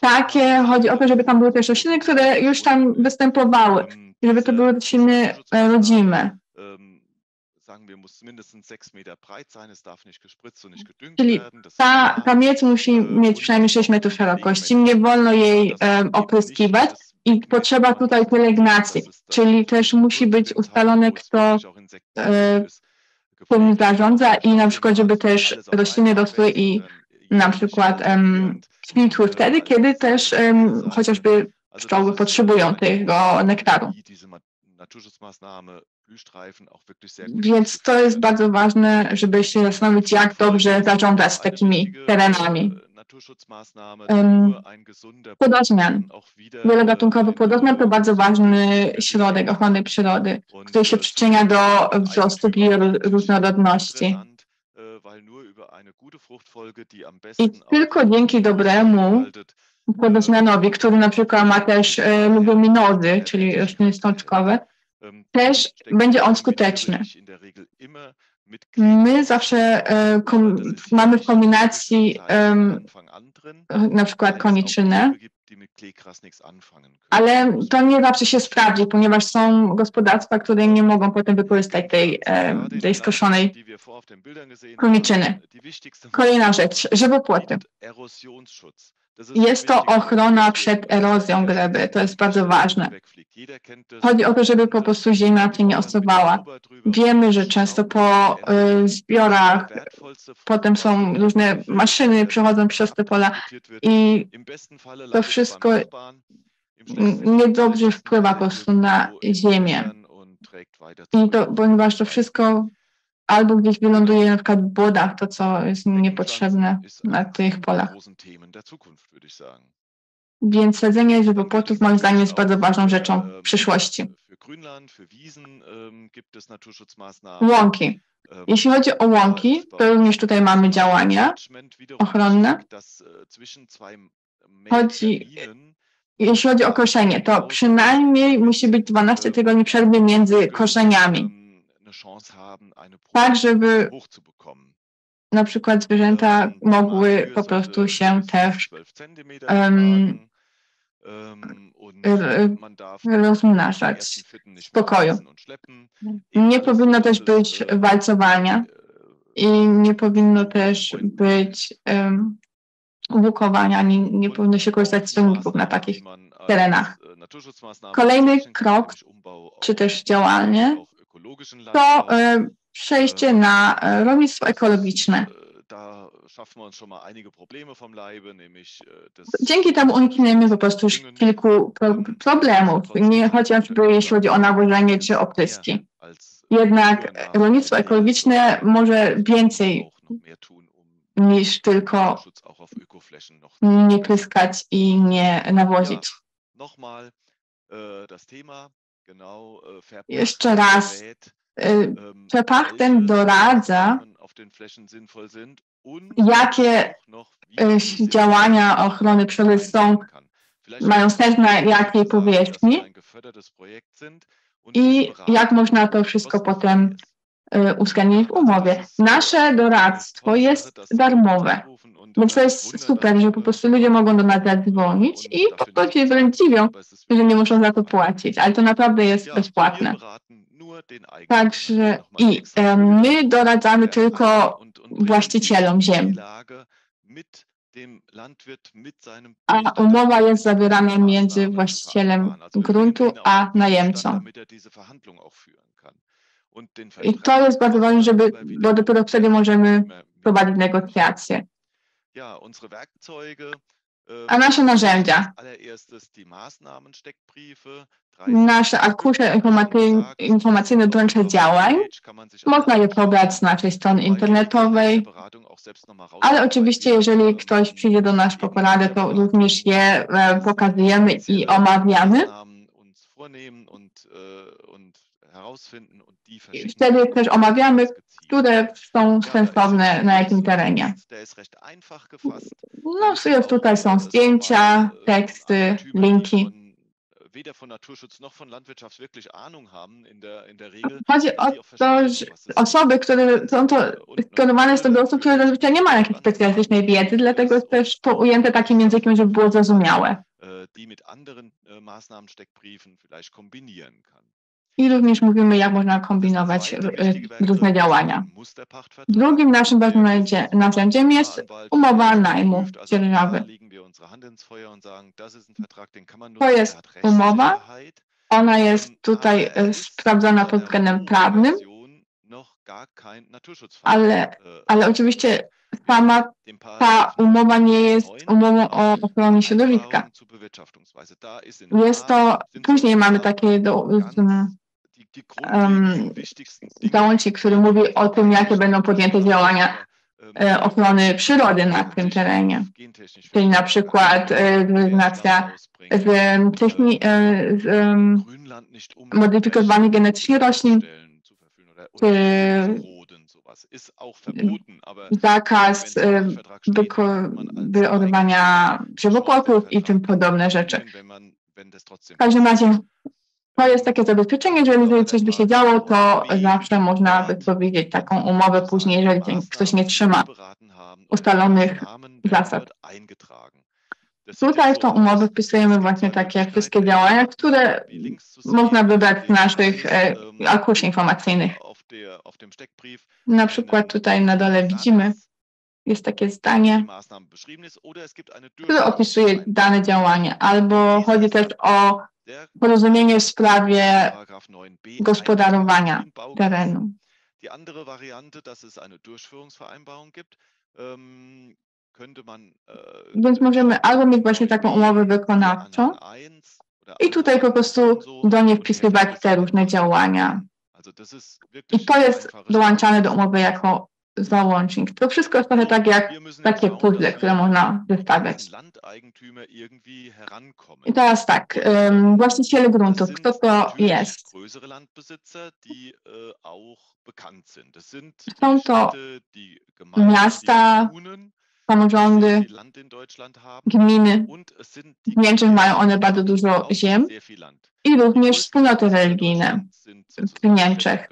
G: Takie, chodzi o to, żeby tam były też rośliny, które już tam występowały, żeby to były rośliny rodzime. Czyli ta, ta miedź musi mieć przynajmniej 6 metrów szerokości, nie wolno jej um, opryskiwać i potrzeba tutaj pielęgnacji, czyli też musi być ustalone, kto e, tym zarządza i na przykład, żeby też rośliny rosły i na przykład um, kwitły wtedy, kiedy też um, chociażby pszczoły potrzebują tego nektaru. Więc to jest bardzo ważne, żeby się zastanowić, jak dobrze zarządzać takimi terenami. Um, płodozmian. Wielogatunkowy płodozmian to bardzo ważny środek ochrony przyrody, który się przyczynia do wzrostu bioróżnorodności. I tylko dzięki dobremu płodozmianowi, który na przykład ma też e, czyli rośliny stączkowe, też będzie on skuteczny. My zawsze e, kom, mamy w kombinacji e, na przykład koniczynę, ale to nie zawsze się sprawdzi, ponieważ są gospodarstwa, które nie mogą potem wykorzystać tej, e, tej skoszonej koniczyny. Kolejna rzecz, żywopłoty. Jest to ochrona przed erozją gleby, to jest bardzo ważne. Chodzi o to, żeby po prostu ziemia się nie osuwała. Wiemy, że często po y, zbiorach potem są różne maszyny, przechodzą przez te pola i to wszystko niedobrze wpływa po prostu na ziemię. I to, ponieważ to wszystko albo gdzieś wyląduje na przykład w wodach, to co jest niepotrzebne na tych polach. Więc sadzenie żywopłotów moim zdaniem jest bardzo ważną rzeczą w przyszłości. Łąki. Jeśli chodzi o łąki, to również tutaj mamy działania ochronne. Chodzi, jeśli chodzi o koszenie, to przynajmniej musi być 12 tygodni przerwy między koszeniami tak, żeby na przykład zwierzęta mogły po prostu się też um, rozmnażać w spokoju. Nie powinno też być walcowania i nie powinno też być um, łukowania, ani nie powinno się korzystać z ciągników na takich terenach. Kolejny krok, czy też działanie, to e, przejście na e, rolnictwo ekologiczne. Dzięki temu unikniemy po prostu już kilku problemów, nie chociażby jeśli chodzi o nawożenie czy opryski. Jednak rolnictwo ekologiczne może więcej niż tylko nie pryskać i nie nawozić. Jeszcze raz, Przepacht ten doradza, jakie działania ochrony przyrody są, mają sens na jakiej powierzchni i jak można to wszystko potem uwzględnić w umowie. Nasze doradztwo jest darmowe. Więc to jest super, że po prostu ludzie mogą do nas zadzwonić i po prostu się wręcz dziwią, że nie muszą za to płacić, ale to naprawdę jest bezpłatne. Także i my doradzamy tylko właścicielom ziem. A umowa jest zawierana między właścicielem gruntu a najemcą. I to jest bardzo ważne, żeby, bo dopiero wtedy możemy prowadzić negocjacje. A nasze narzędzia, nasze arkusze informacyjne dotyczące działań, można je pobrać z naszej strony internetowej, ale oczywiście jeżeli ktoś przyjdzie do nas po poradę, to również je e, pokazujemy i omawiamy. I wtedy też omawiamy, które są sensowne na jakim terenie. No, tutaj są zdjęcia, teksty, linki. Chodzi o to, że osoby, które są to skierowane są do osób, które zazwyczaj nie mają jakiejś specjalistycznej wiedzy, dlatego jest też to ujęte takim językiem, żeby było zrozumiałe. Die mit anderen Maßnahmen Steckbriefen vielleicht kombinieren kann. I również mówimy, jak można kombinować różne działania. Drugim naszym ważnym narzędziem jest umowa najmu dzierżawy. To jest umowa, ona jest tutaj e, sprawdzona pod względem prawnym, ale, ale oczywiście sama ta umowa nie jest umową o ochronie środowiska. Jest to, później mamy takie do, załącznik, który mówi o tym, jakie będą podjęte działania e, ochrony przyrody na tym terenie. Czyli na przykład e, rezygnacja z, techni- e, z um, modyfikowanych genetycznie roślin, czy zakaz wyorywania żywopłotów i tym podobne rzeczy. W każdym razie to jest takie zabezpieczenie, że jeżeli coś by się działo, to zawsze można wypowiedzieć taką umowę później, jeżeli ktoś nie trzyma ustalonych zasad. Tutaj w tą umowę wpisujemy właśnie takie wszystkie działania, które można wybrać z naszych e, arkuszy informacyjnych. Na przykład tutaj na dole widzimy, jest takie zdanie, które opisuje dane działanie, albo chodzi też o porozumienie w sprawie gospodarowania terenu. Ähm, Więc możemy albo mieć właśnie taką umowę wykonawczą i tutaj po prostu do niej wpisywać te różne działania. I to jest dołączane do umowy jako załącznik. To wszystko jest trochę tak jak takie puzzle, które można wystawiać. I teraz tak, um, właściciele gruntów, kto to jest? Są to miasta, samorządy, gminy. W Niemczech mają one bardzo dużo ziem i również wspólnoty religijne w Niemczech.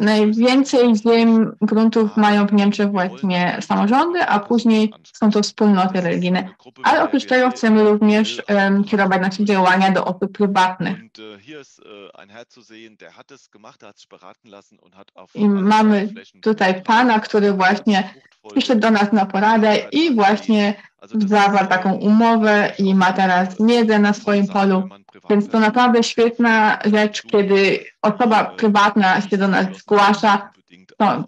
G: Najwięcej ziem gruntów mają w Niemczech właśnie samorządy, a później są to wspólnoty religijne. Ale oprócz tego chcemy również um, kierować nasze działania do osób prywatnych. I mamy tutaj pana, który właśnie przyszedł do nas na poradę i właśnie zawarł taką umowę i ma teraz miedzę na swoim polu. Więc to naprawdę świetna rzecz, kiedy osoba prywatna się do nas zgłasza,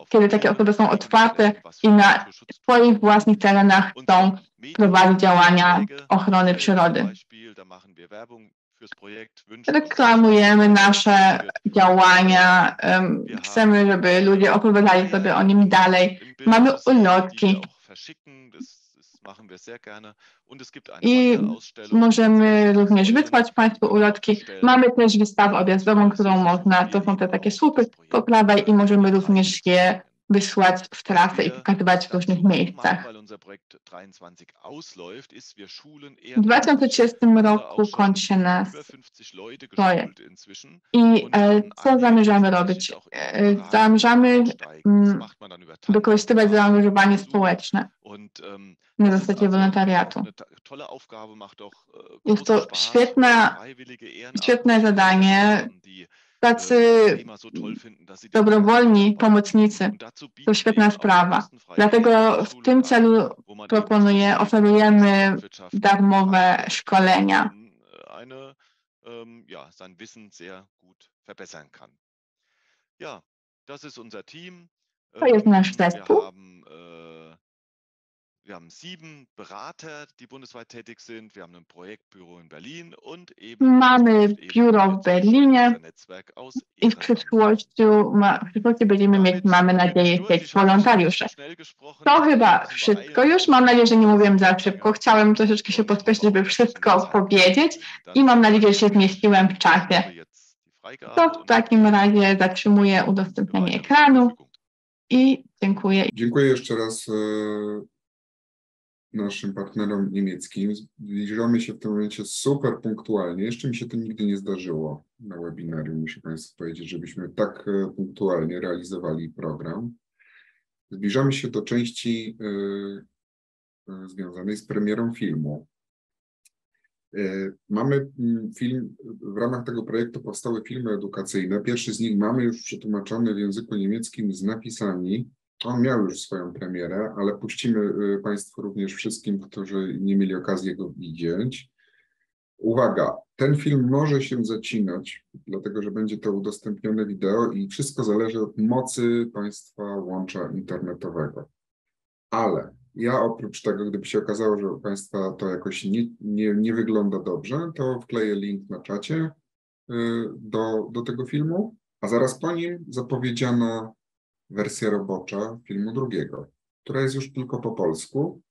G: kiedy takie osoby są otwarte i na swoich własnych terenach chcą prowadzić działania ochrony przyrody. Reklamujemy nasze działania, chcemy, żeby ludzie opowiadali sobie o nim dalej. Mamy ulotki. I możemy również wysłać Państwu ulotki. Mamy też wystawę objazdową, którą można, to są te takie słupy po prawej i możemy również je wysłać w trasę i pokazywać w różnych miejscach. W 2030 roku kończy się nasz projekt. I e, co zamierzamy robić? E, zamierzamy mm, wykorzystywać zaangażowanie społeczne na zasadzie wolontariatu. Jest to świetna, świetne zadanie, tacy dobrowolni pomocnicy. To świetna sprawa. Dlatego w tym celu proponuję, oferujemy darmowe szkolenia. To jest nasz zespół.
F: Wir haben sieben Berater, die bundesweit tätig sind. Wir haben ein Projektbüro in Berlin und
G: eben mamy biuro w Berlinie i w przyszłości, w przyszłości będziemy mieć, mamy nadzieję, sieć wolontariuszy. To chyba wszystko już. Mam nadzieję, że nie mówiłem za szybko. Chciałem troszeczkę się pospieszyć, żeby wszystko powiedzieć i mam nadzieję, że się zmieściłem w czasie. To w takim razie zatrzymuję udostępnianie ekranu i dziękuję.
B: Dziękuję jeszcze raz e, naszym partnerom niemieckim. Zbliżamy się w tym momencie super punktualnie. Jeszcze mi się to nigdy nie zdarzyło na webinarium, muszę Państwu powiedzieć, żebyśmy tak e, punktualnie realizowali program. Zbliżamy się do części y, związanej z premierą filmu. Mamy mm, film, w ramach tego projektu powstały filmy edukacyjne. Pierwszy z nich mamy już przetłumaczony w języku niemieckim z napisami on miał już swoją premierę, ale puścimy y, Państwu również wszystkim, którzy nie mieli okazji go widzieć. Uwaga, ten film może się zacinać, dlatego że będzie to udostępnione wideo i wszystko zależy od mocy Państwa łącza internetowego. Ale ja oprócz tego, gdyby się okazało, że u Państwa to jakoś nie, nie, nie wygląda dobrze, to wkleję link na czacie y, do, do tego filmu, a zaraz po nim zapowiedziana wersja robocza filmu drugiego, która jest już tylko po polsku,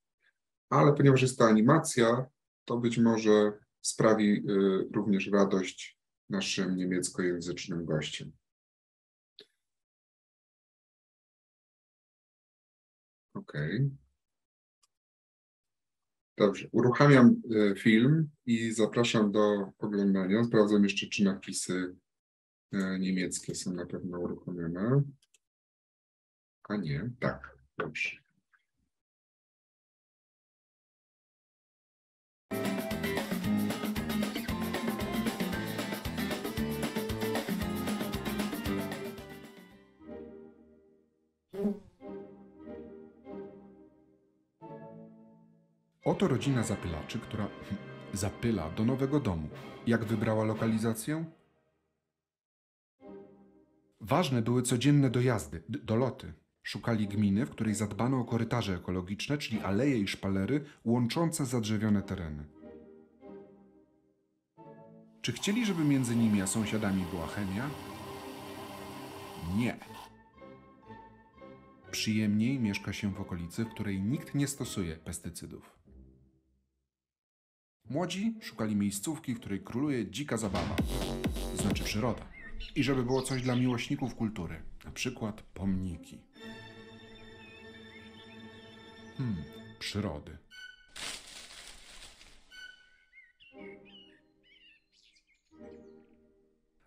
B: ale ponieważ jest to animacja, to być może sprawi y, również radość naszym niemieckojęzycznym gościom. OK. Dobrze, uruchamiam y, film i zapraszam do oglądania. Sprawdzam jeszcze, czy napisy y, niemieckie są na pewno uruchomione. A nie, tak, dobrze.
E: Oto rodzina zapylaczy, która zapyla do nowego domu. Jak wybrała lokalizację? Ważne były codzienne dojazdy, doloty. Szukali gminy, w której zadbano o korytarze ekologiczne, czyli aleje i szpalery łączące zadrzewione tereny. Czy chcieli, żeby między nimi a sąsiadami była chemia? Nie. Przyjemniej mieszka się w okolicy, w której nikt nie stosuje pestycydów. Młodzi szukali miejscówki, w której króluje dzika zabawa, to znaczy przyroda. I żeby było coś dla miłośników kultury, na przykład pomniki. Hmm, przyrody.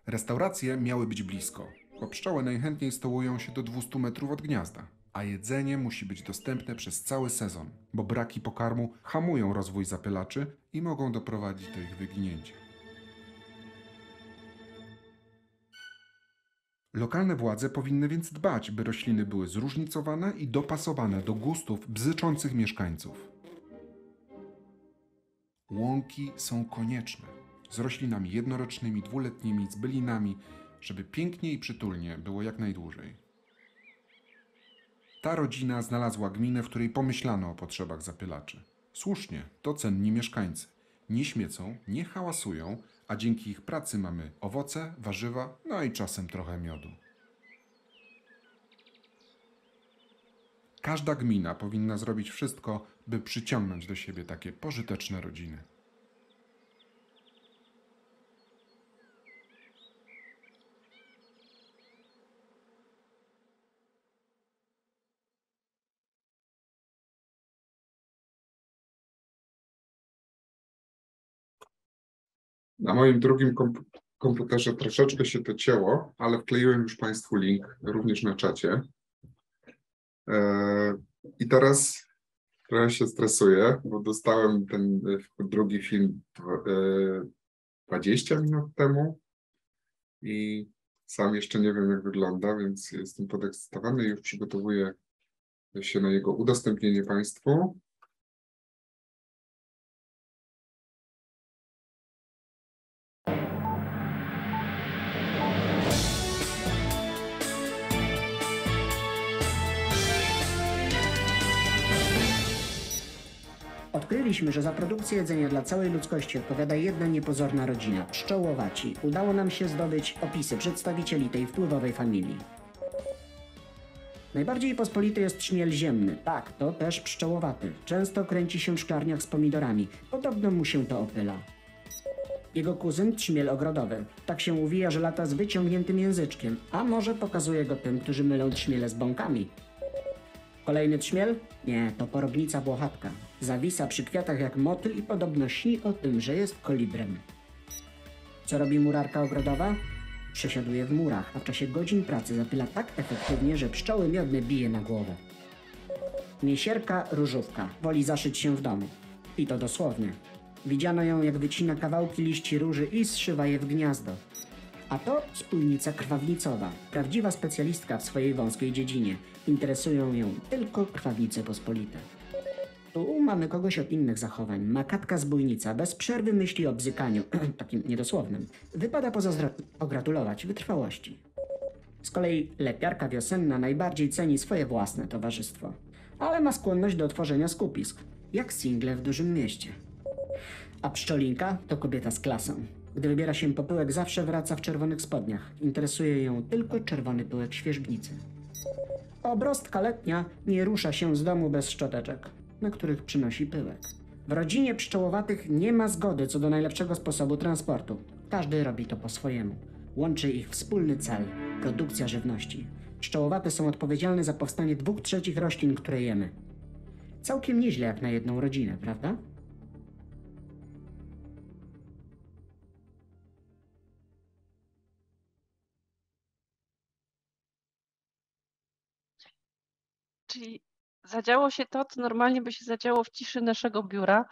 E: Restauracje miały być blisko, bo pszczoły najchętniej stołują się do 200 metrów od gniazda, a jedzenie musi być dostępne przez cały sezon, bo braki pokarmu hamują rozwój zapylaczy i mogą doprowadzić do ich wyginięcia. Lokalne władze powinny więc dbać, by rośliny były zróżnicowane i dopasowane do gustów bzyczących mieszkańców. Łąki są konieczne, z roślinami jednorocznymi, dwuletnimi, z bylinami, żeby pięknie i przytulnie było jak najdłużej. Ta rodzina znalazła gminę, w której pomyślano o potrzebach zapylaczy. Słusznie, to cenni mieszkańcy. Nie śmiecą, nie hałasują, a dzięki ich pracy mamy owoce, warzywa, no i czasem trochę miodu. Każda gmina powinna zrobić wszystko, by przyciągnąć do siebie takie pożyteczne rodziny.
B: Na moim drugim komputerze troszeczkę się to cięło, ale wkleiłem już Państwu link również na czacie. E, I teraz trochę się stresuję, bo dostałem ten drugi film 20 minut temu i sam jeszcze nie wiem, jak wygląda, więc jestem podekscytowany i już przygotowuję się na jego udostępnienie Państwu.
H: Że za produkcję jedzenia dla całej ludzkości odpowiada jedna niepozorna rodzina pszczołowaci. Udało nam się zdobyć opisy przedstawicieli tej wpływowej familii. Najbardziej pospolity jest szmiel ziemny. Tak, to też pszczołowaty. Często kręci się w szklarniach z pomidorami. Podobno mu się to opyla. Jego kuzyn trzmiel ogrodowy. Tak się uwija, że lata z wyciągniętym języczkiem, a może pokazuje go tym, którzy mylą trzmiele z bąkami. Kolejny trzmiel? Nie, to porobnica włochatka. Zawisa przy kwiatach jak motyl i podobno śni o tym, że jest kolibrem. Co robi murarka ogrodowa? Przesiaduje w murach, a w czasie godzin pracy zapyla tak efektywnie, że pszczoły miodne bije na głowę. Miesierka różówka woli zaszyć się w domu. I to dosłownie. Widziano ją, jak wycina kawałki liści róży i zszywa je w gniazdo. A to spójnica krwawnicowa, prawdziwa specjalistka w swojej wąskiej dziedzinie. Interesują ją tylko krwawnice pospolite. Tu mamy kogoś od innych zachowań. Makatka zbójnica bez przerwy myśli o bzykaniu, takim niedosłownym. Wypada pogratulować wytrwałości. Z kolei lepiarka wiosenna najbardziej ceni swoje własne towarzystwo. Ale ma skłonność do tworzenia skupisk, jak single w dużym mieście. A pszczolinka to kobieta z klasą. Gdy wybiera się po pyłek, zawsze wraca w czerwonych spodniach. Interesuje ją tylko czerwony pyłek świeżbnicy. Obrostka letnia nie rusza się z domu bez szczoteczek, na których przynosi pyłek. W rodzinie pszczołowatych nie ma zgody co do najlepszego sposobu transportu. Każdy robi to po swojemu. Łączy ich wspólny cel produkcja żywności. Pszczołowate są odpowiedzialne za powstanie dwóch trzecich roślin, które jemy. Całkiem nieźle jak na jedną rodzinę, prawda?
A: Czyli zadziało się to, co normalnie by się zadziało w ciszy naszego biura.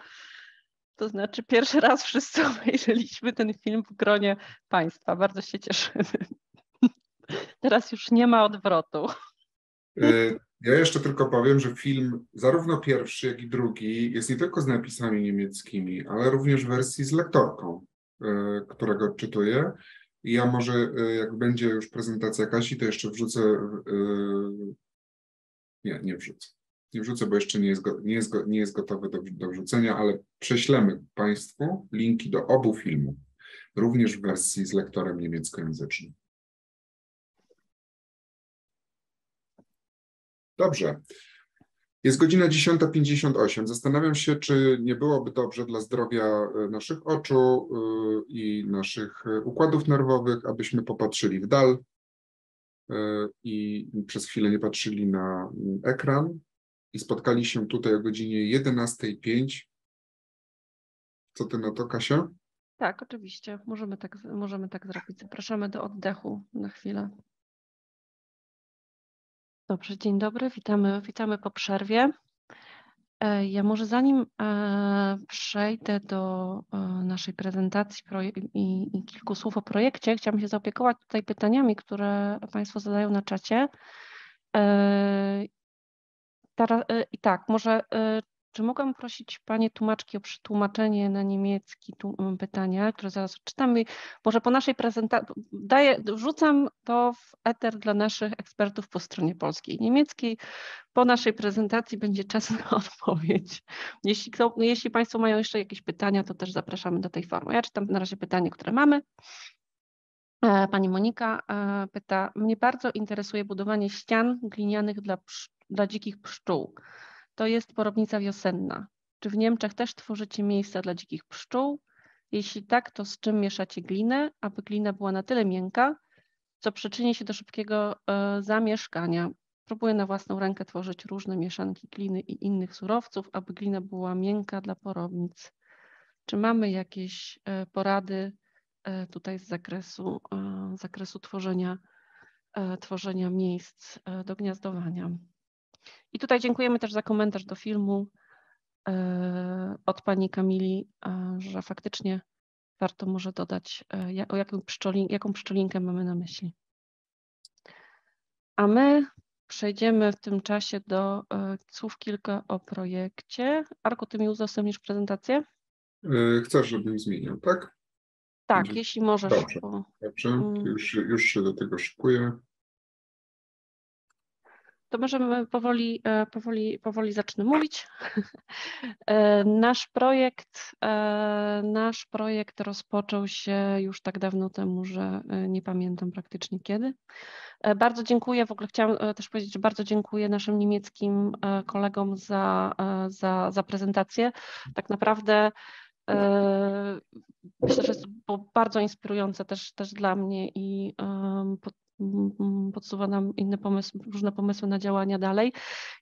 A: To znaczy, pierwszy raz wszyscy obejrzeliśmy ten film w gronie państwa. Bardzo się cieszymy. Teraz już nie ma odwrotu.
B: Y, ja jeszcze tylko powiem, że film, zarówno pierwszy, jak i drugi, jest nie tylko z napisami niemieckimi, ale również w wersji z lektorką, y, którego odczytuję. I ja może, y, jak będzie już prezentacja Kasi, to jeszcze wrzucę nie, nie wrzucę. Nie wrzucę, bo jeszcze nie jest, go, nie jest, go, nie jest gotowy do, do wrzucenia, ale prześlemy Państwu linki do obu filmów, również w wersji z lektorem niemieckojęzycznym. Dobrze. Jest godzina 10.58. Zastanawiam się, czy nie byłoby dobrze dla zdrowia e, naszych oczu e, i naszych układów nerwowych, abyśmy popatrzyli w dal, E, i przez chwilę nie patrzyli na ekran i spotkali się tutaj o godzinie 11.05. Co ty na to, Kasia?
A: Tak, oczywiście. Możemy tak, możemy tak zrobić. Zapraszamy do oddechu na chwilę. Dobrze, dzień dobry. Witamy, witamy po przerwie. E, ja może zanim e, przejdę do e, naszej prezentacji i, kilku słów o projekcie, chciałabym się zaopiekować tutaj pytaniami, które Państwo zadają na czacie. I tak, może czy mogłam prosić Panie tłumaczki o przetłumaczenie na niemiecki mm, pytania, które zaraz odczytam? Może po naszej prezentacji, wrzucam to w eter dla naszych ekspertów po stronie polskiej i niemieckiej. Po naszej prezentacji będzie czas na odpowiedź. Jeśli, kto, jeśli Państwo mają jeszcze jakieś pytania, to też zapraszamy do tej formy. Ja czytam na razie pytanie, które mamy. E, pani Monika e, pyta, mnie bardzo interesuje budowanie ścian glinianych dla, dla dzikich pszczół to jest porobnica wiosenna. Czy w Niemczech też tworzycie miejsca dla dzikich pszczół? Jeśli tak, to z czym mieszacie glinę, aby glina była na tyle miękka, co przyczyni się do szybkiego e, zamieszkania? Próbuję na własną rękę tworzyć różne mieszanki gliny i innych surowców, aby glina była miękka dla porobnic. Czy mamy jakieś e, porady e, tutaj z zakresu, z zakresu tworzenia, tworzenia miejsc do gniazdowania? I tutaj dziękujemy też za komentarz do filmu e, od pani Kamili, e, że faktycznie warto może dodać, e, o jaką, pszczolin, jaką pszczolinkę mamy na myśli. A my przejdziemy w tym czasie do słów kilka o projekcie. Arku, ty mi udostępnisz prezentację?
B: Chcesz, żebym zmienił, tak?
A: Tak, Będzie... jeśli możesz.
B: Dobrze, dobrze. Mm. Już, już się do tego szykuję.
A: To możemy powoli, e, powoli, powoli zacznę mówić. E, nasz projekt, e, nasz projekt rozpoczął się już tak dawno temu, że nie pamiętam praktycznie kiedy. Bardzo dziękuję, w ogóle chciałam też powiedzieć, że bardzo dziękuję naszym niemieckim kolegom za, za, za prezentację. Tak naprawdę myślę, że jest bardzo inspirujące też, też dla mnie i podsuwa nam inne pomysły, różne pomysły na działania dalej.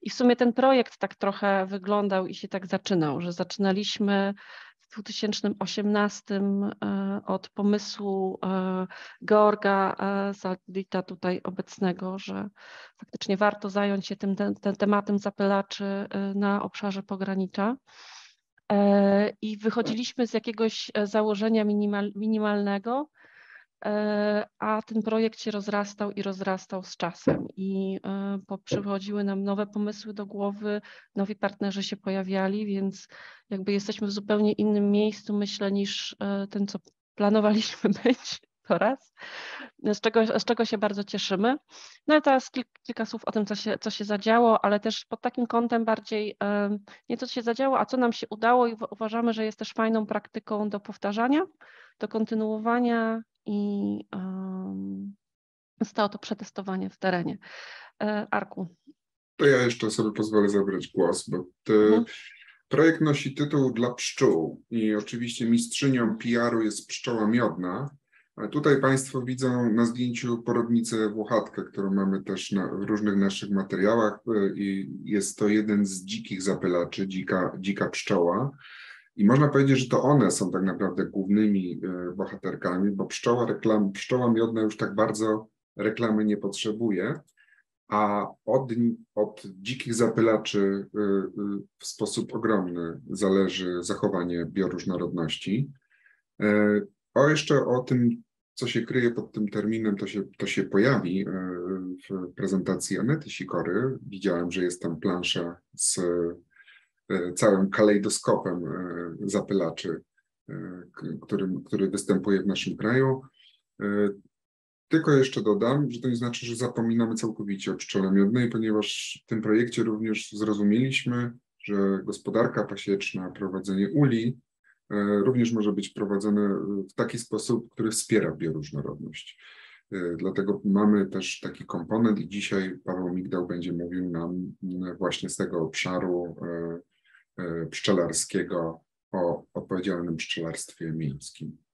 A: I w sumie ten projekt tak trochę wyglądał i się tak zaczynał, że zaczynaliśmy w 2018 e, od pomysłu e, Georga Zaldita e, tutaj obecnego, że faktycznie warto zająć się tym, tym tematem zapylaczy na obszarze pogranicza. I wychodziliśmy z jakiegoś założenia minimal, minimalnego, a ten projekt się rozrastał i rozrastał z czasem i e, przychodziły nam nowe pomysły do głowy, nowi partnerzy się pojawiali, więc jakby jesteśmy w zupełnie innym miejscu, myślę, niż e, ten, co planowaliśmy być to raz, z czego, z czego się bardzo cieszymy. No i teraz kilka, kilka słów o tym, co się, co się zadziało, ale też pod takim kątem bardziej nie co się zadziało, a co nam się udało i uważamy, że jest też fajną praktyką do powtarzania, do kontynuowania i um, zostało to przetestowanie w terenie. E, Arku.
B: To ja jeszcze sobie pozwolę zabrać głos, bo mhm. projekt nosi tytuł Dla pszczół i oczywiście mistrzynią PR-u jest pszczoła miodna. A tutaj Państwo widzą na zdjęciu porodnicę włochatkę, którą mamy też na, w różnych naszych materiałach e, i jest to jeden z dzikich zapylaczy, dzika, dzika pszczoła. I można powiedzieć, że to one są tak naprawdę głównymi e, bohaterkami, bo pszczoła, reklam, pszczoła miodna już tak bardzo reklamy nie potrzebuje, a od, od dzikich zapylaczy e, e, w sposób ogromny zależy zachowanie bioróżnorodności. O jeszcze o tym, co się kryje pod tym terminem, to się, to się pojawi w prezentacji Anety Sikory. Widziałem, że jest tam plansza z całym kalejdoskopem e, zapylaczy, e, który, który występuje w naszym kraju. Tylko jeszcze dodam, że to nie znaczy, że zapominamy całkowicie o pszczole miodnej, ponieważ w tym projekcie również zrozumieliśmy, że gospodarka pasieczna, prowadzenie uli również może być prowadzone w taki sposób, który wspiera bioróżnorodność. Dlatego mamy też taki komponent i dzisiaj Paweł Migdał będzie mówił nam właśnie z tego obszaru E, pszczelarskiego o odpowiedzialnym pszczelarstwie miejskim.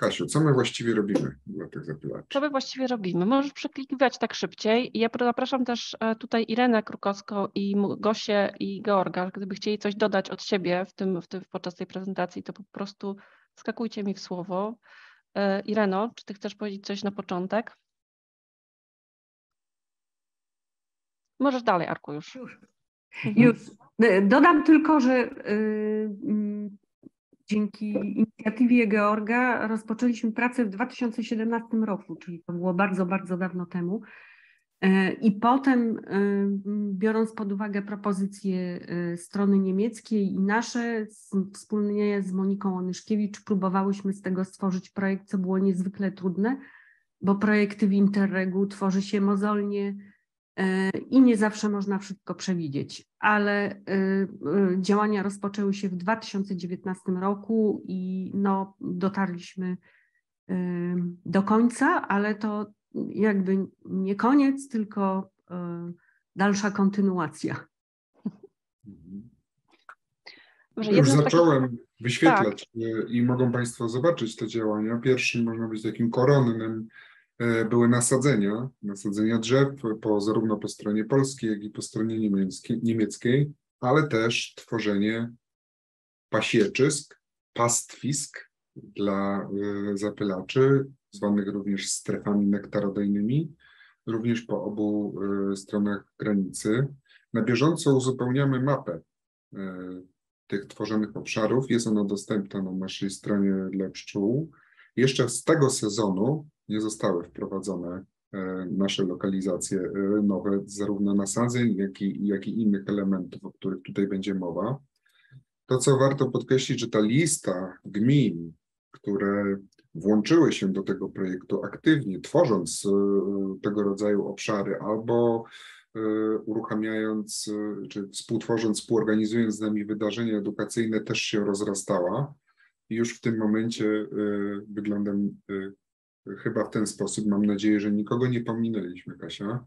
B: Kasiu, co my właściwie robimy dla tych zapylaczy?
A: Co my właściwie robimy? Możesz przeklikiwać tak szybciej. Ja zapraszam też e, tutaj Irenę Krukowską i Gosię i Georga. Gdyby chcieli coś dodać od siebie w tym, w tym, podczas tej prezentacji, to po prostu skakujcie mi w słowo. E, Ireno, czy ty chcesz powiedzieć coś na początek? Możesz dalej, Arku, już.
I: Już. Już. E, dodam tylko, że e, mm, dzięki inicjatywie Georga rozpoczęliśmy pracę w 2017 roku, czyli to było bardzo, bardzo dawno temu. E, I potem, biorąc pod uwagę propozycje strony niemieckiej i nasze, wspólnie z Moniką Onyszkiewicz próbowałyśmy z tego stworzyć projekt, co było niezwykle trudne, bo projekty w Interregu tworzy się mozolnie, i nie zawsze można wszystko przewidzieć, ale y, y, działania rozpoczęły się w 2019 roku i no, dotarliśmy do końca, ale to jakby nie koniec, tylko dalsza kontynuacja.
B: Już zacząłem wyświetlać tak. i mogą Państwo zobaczyć te działania. Pierwszym można być takim koronnym E, były nasadzenia, nasadzenia drzew po, zarówno po stronie polskiej, jak i po stronie niemieckiej, ale też tworzenie pasieczysk, pastwisk dla e, zapylaczy, zwanych również strefami nektarodejnymi, również po obu e, stronach granicy. Na bieżąco uzupełniamy mapę tych tworzonych obszarów. Jest ona dostępna na naszej stronie dla pszczół. Jeszcze z tego sezonu nie zostały wprowadzone e, nasze lokalizacje e, nowe, zarówno nasadzeń, jak i, jak i innych elementów, o których tutaj będzie mowa. To, co warto podkreślić, że ta lista gmin, które włączyły się do tego projektu aktywnie, tworząc e, tego rodzaju obszary albo uruchamiając, czy współtworząc, współorganizując z nami wydarzenia edukacyjne, też się rozrastała. I już w tym momencie wyglądam chyba w ten sposób. Mam nadzieję, że nikogo nie pominęliśmy, Kasia.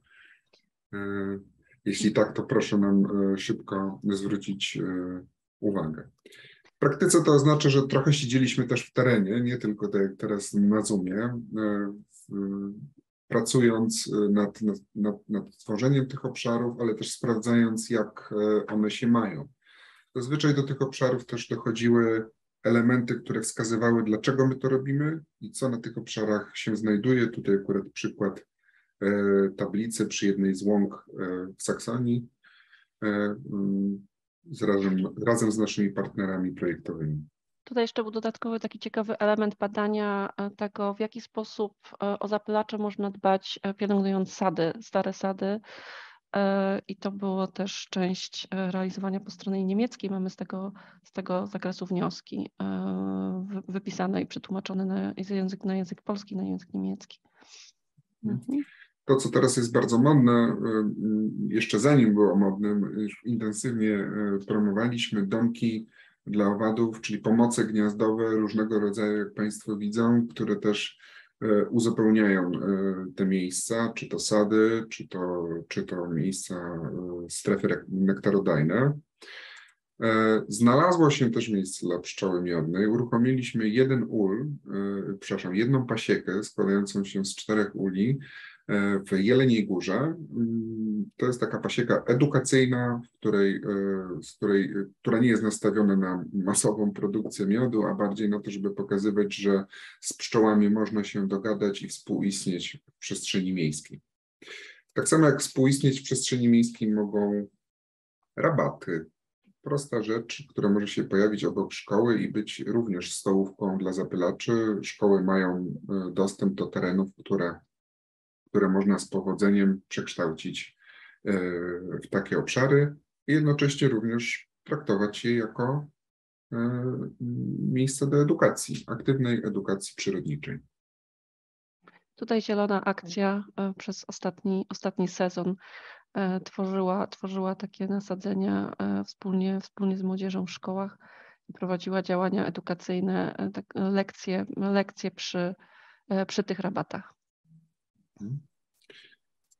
B: Jeśli tak, to proszę nam szybko zwrócić uwagę. W praktyce to oznacza, że trochę siedzieliśmy też w terenie, nie tylko tak jak teraz na Zoomie, pracując nad, nad, nad tworzeniem tych obszarów, ale też sprawdzając, jak one się mają. Zazwyczaj do tych obszarów też dochodziły elementy, które wskazywały, dlaczego my to robimy i co na tych obszarach się znajduje. Tutaj akurat przykład tablicy przy jednej z łąk w Saksonii z razem, razem z naszymi partnerami projektowymi.
A: Tutaj jeszcze był dodatkowy taki ciekawy element badania e, tego, w jaki sposób e, o zapylacze można dbać, e, pielęgnując sady, stare sady. I to było też część realizowania po stronie niemieckiej. Mamy z tego, z tego zakresu wnioski wypisane i przetłumaczone na język, na język polski, na język niemiecki.
B: Mhm. mhm to, co teraz jest bardzo modne, jeszcze zanim było modne, intensywnie promowaliśmy domki dla owadów, czyli pomoce gniazdowe różnego rodzaju, jak Państwo widzą, które też uzupełniają te miejsca, czy to sady, czy to, czy to miejsca, strefy nektarodajne. Znalazło się też miejsce dla pszczoły miodnej. Uruchomiliśmy jeden ul, przepraszam, jedną pasiekę składającą się z czterech uli, E, w Jeleniej Górze. Mm, to jest taka pasieka edukacyjna, w której, e, z której, która nie jest nastawiona na masową produkcję miodu, a bardziej na to, żeby pokazywać, że z pszczołami można się dogadać i współistnieć w przestrzeni miejskiej. Tak samo jak współistnieć w przestrzeni miejskiej mogą rabaty. Prosta rzecz, która może się pojawić obok szkoły i być również stołówką dla zapylaczy. Szkoły mają e, dostęp do terenów, które które można z powodzeniem przekształcić e, w takie obszary i jednocześnie również traktować je jako e, miejsce do edukacji, aktywnej edukacji przyrodniczej.
A: Tutaj Zielona Akcja e, przez ostatni, ostatni sezon tworzyła, tworzyła takie nasadzenia wspólnie, wspólnie z młodzieżą w szkołach prowadziła działania edukacyjne, tak, lekcje, lekcje przy, przy tych rabatach.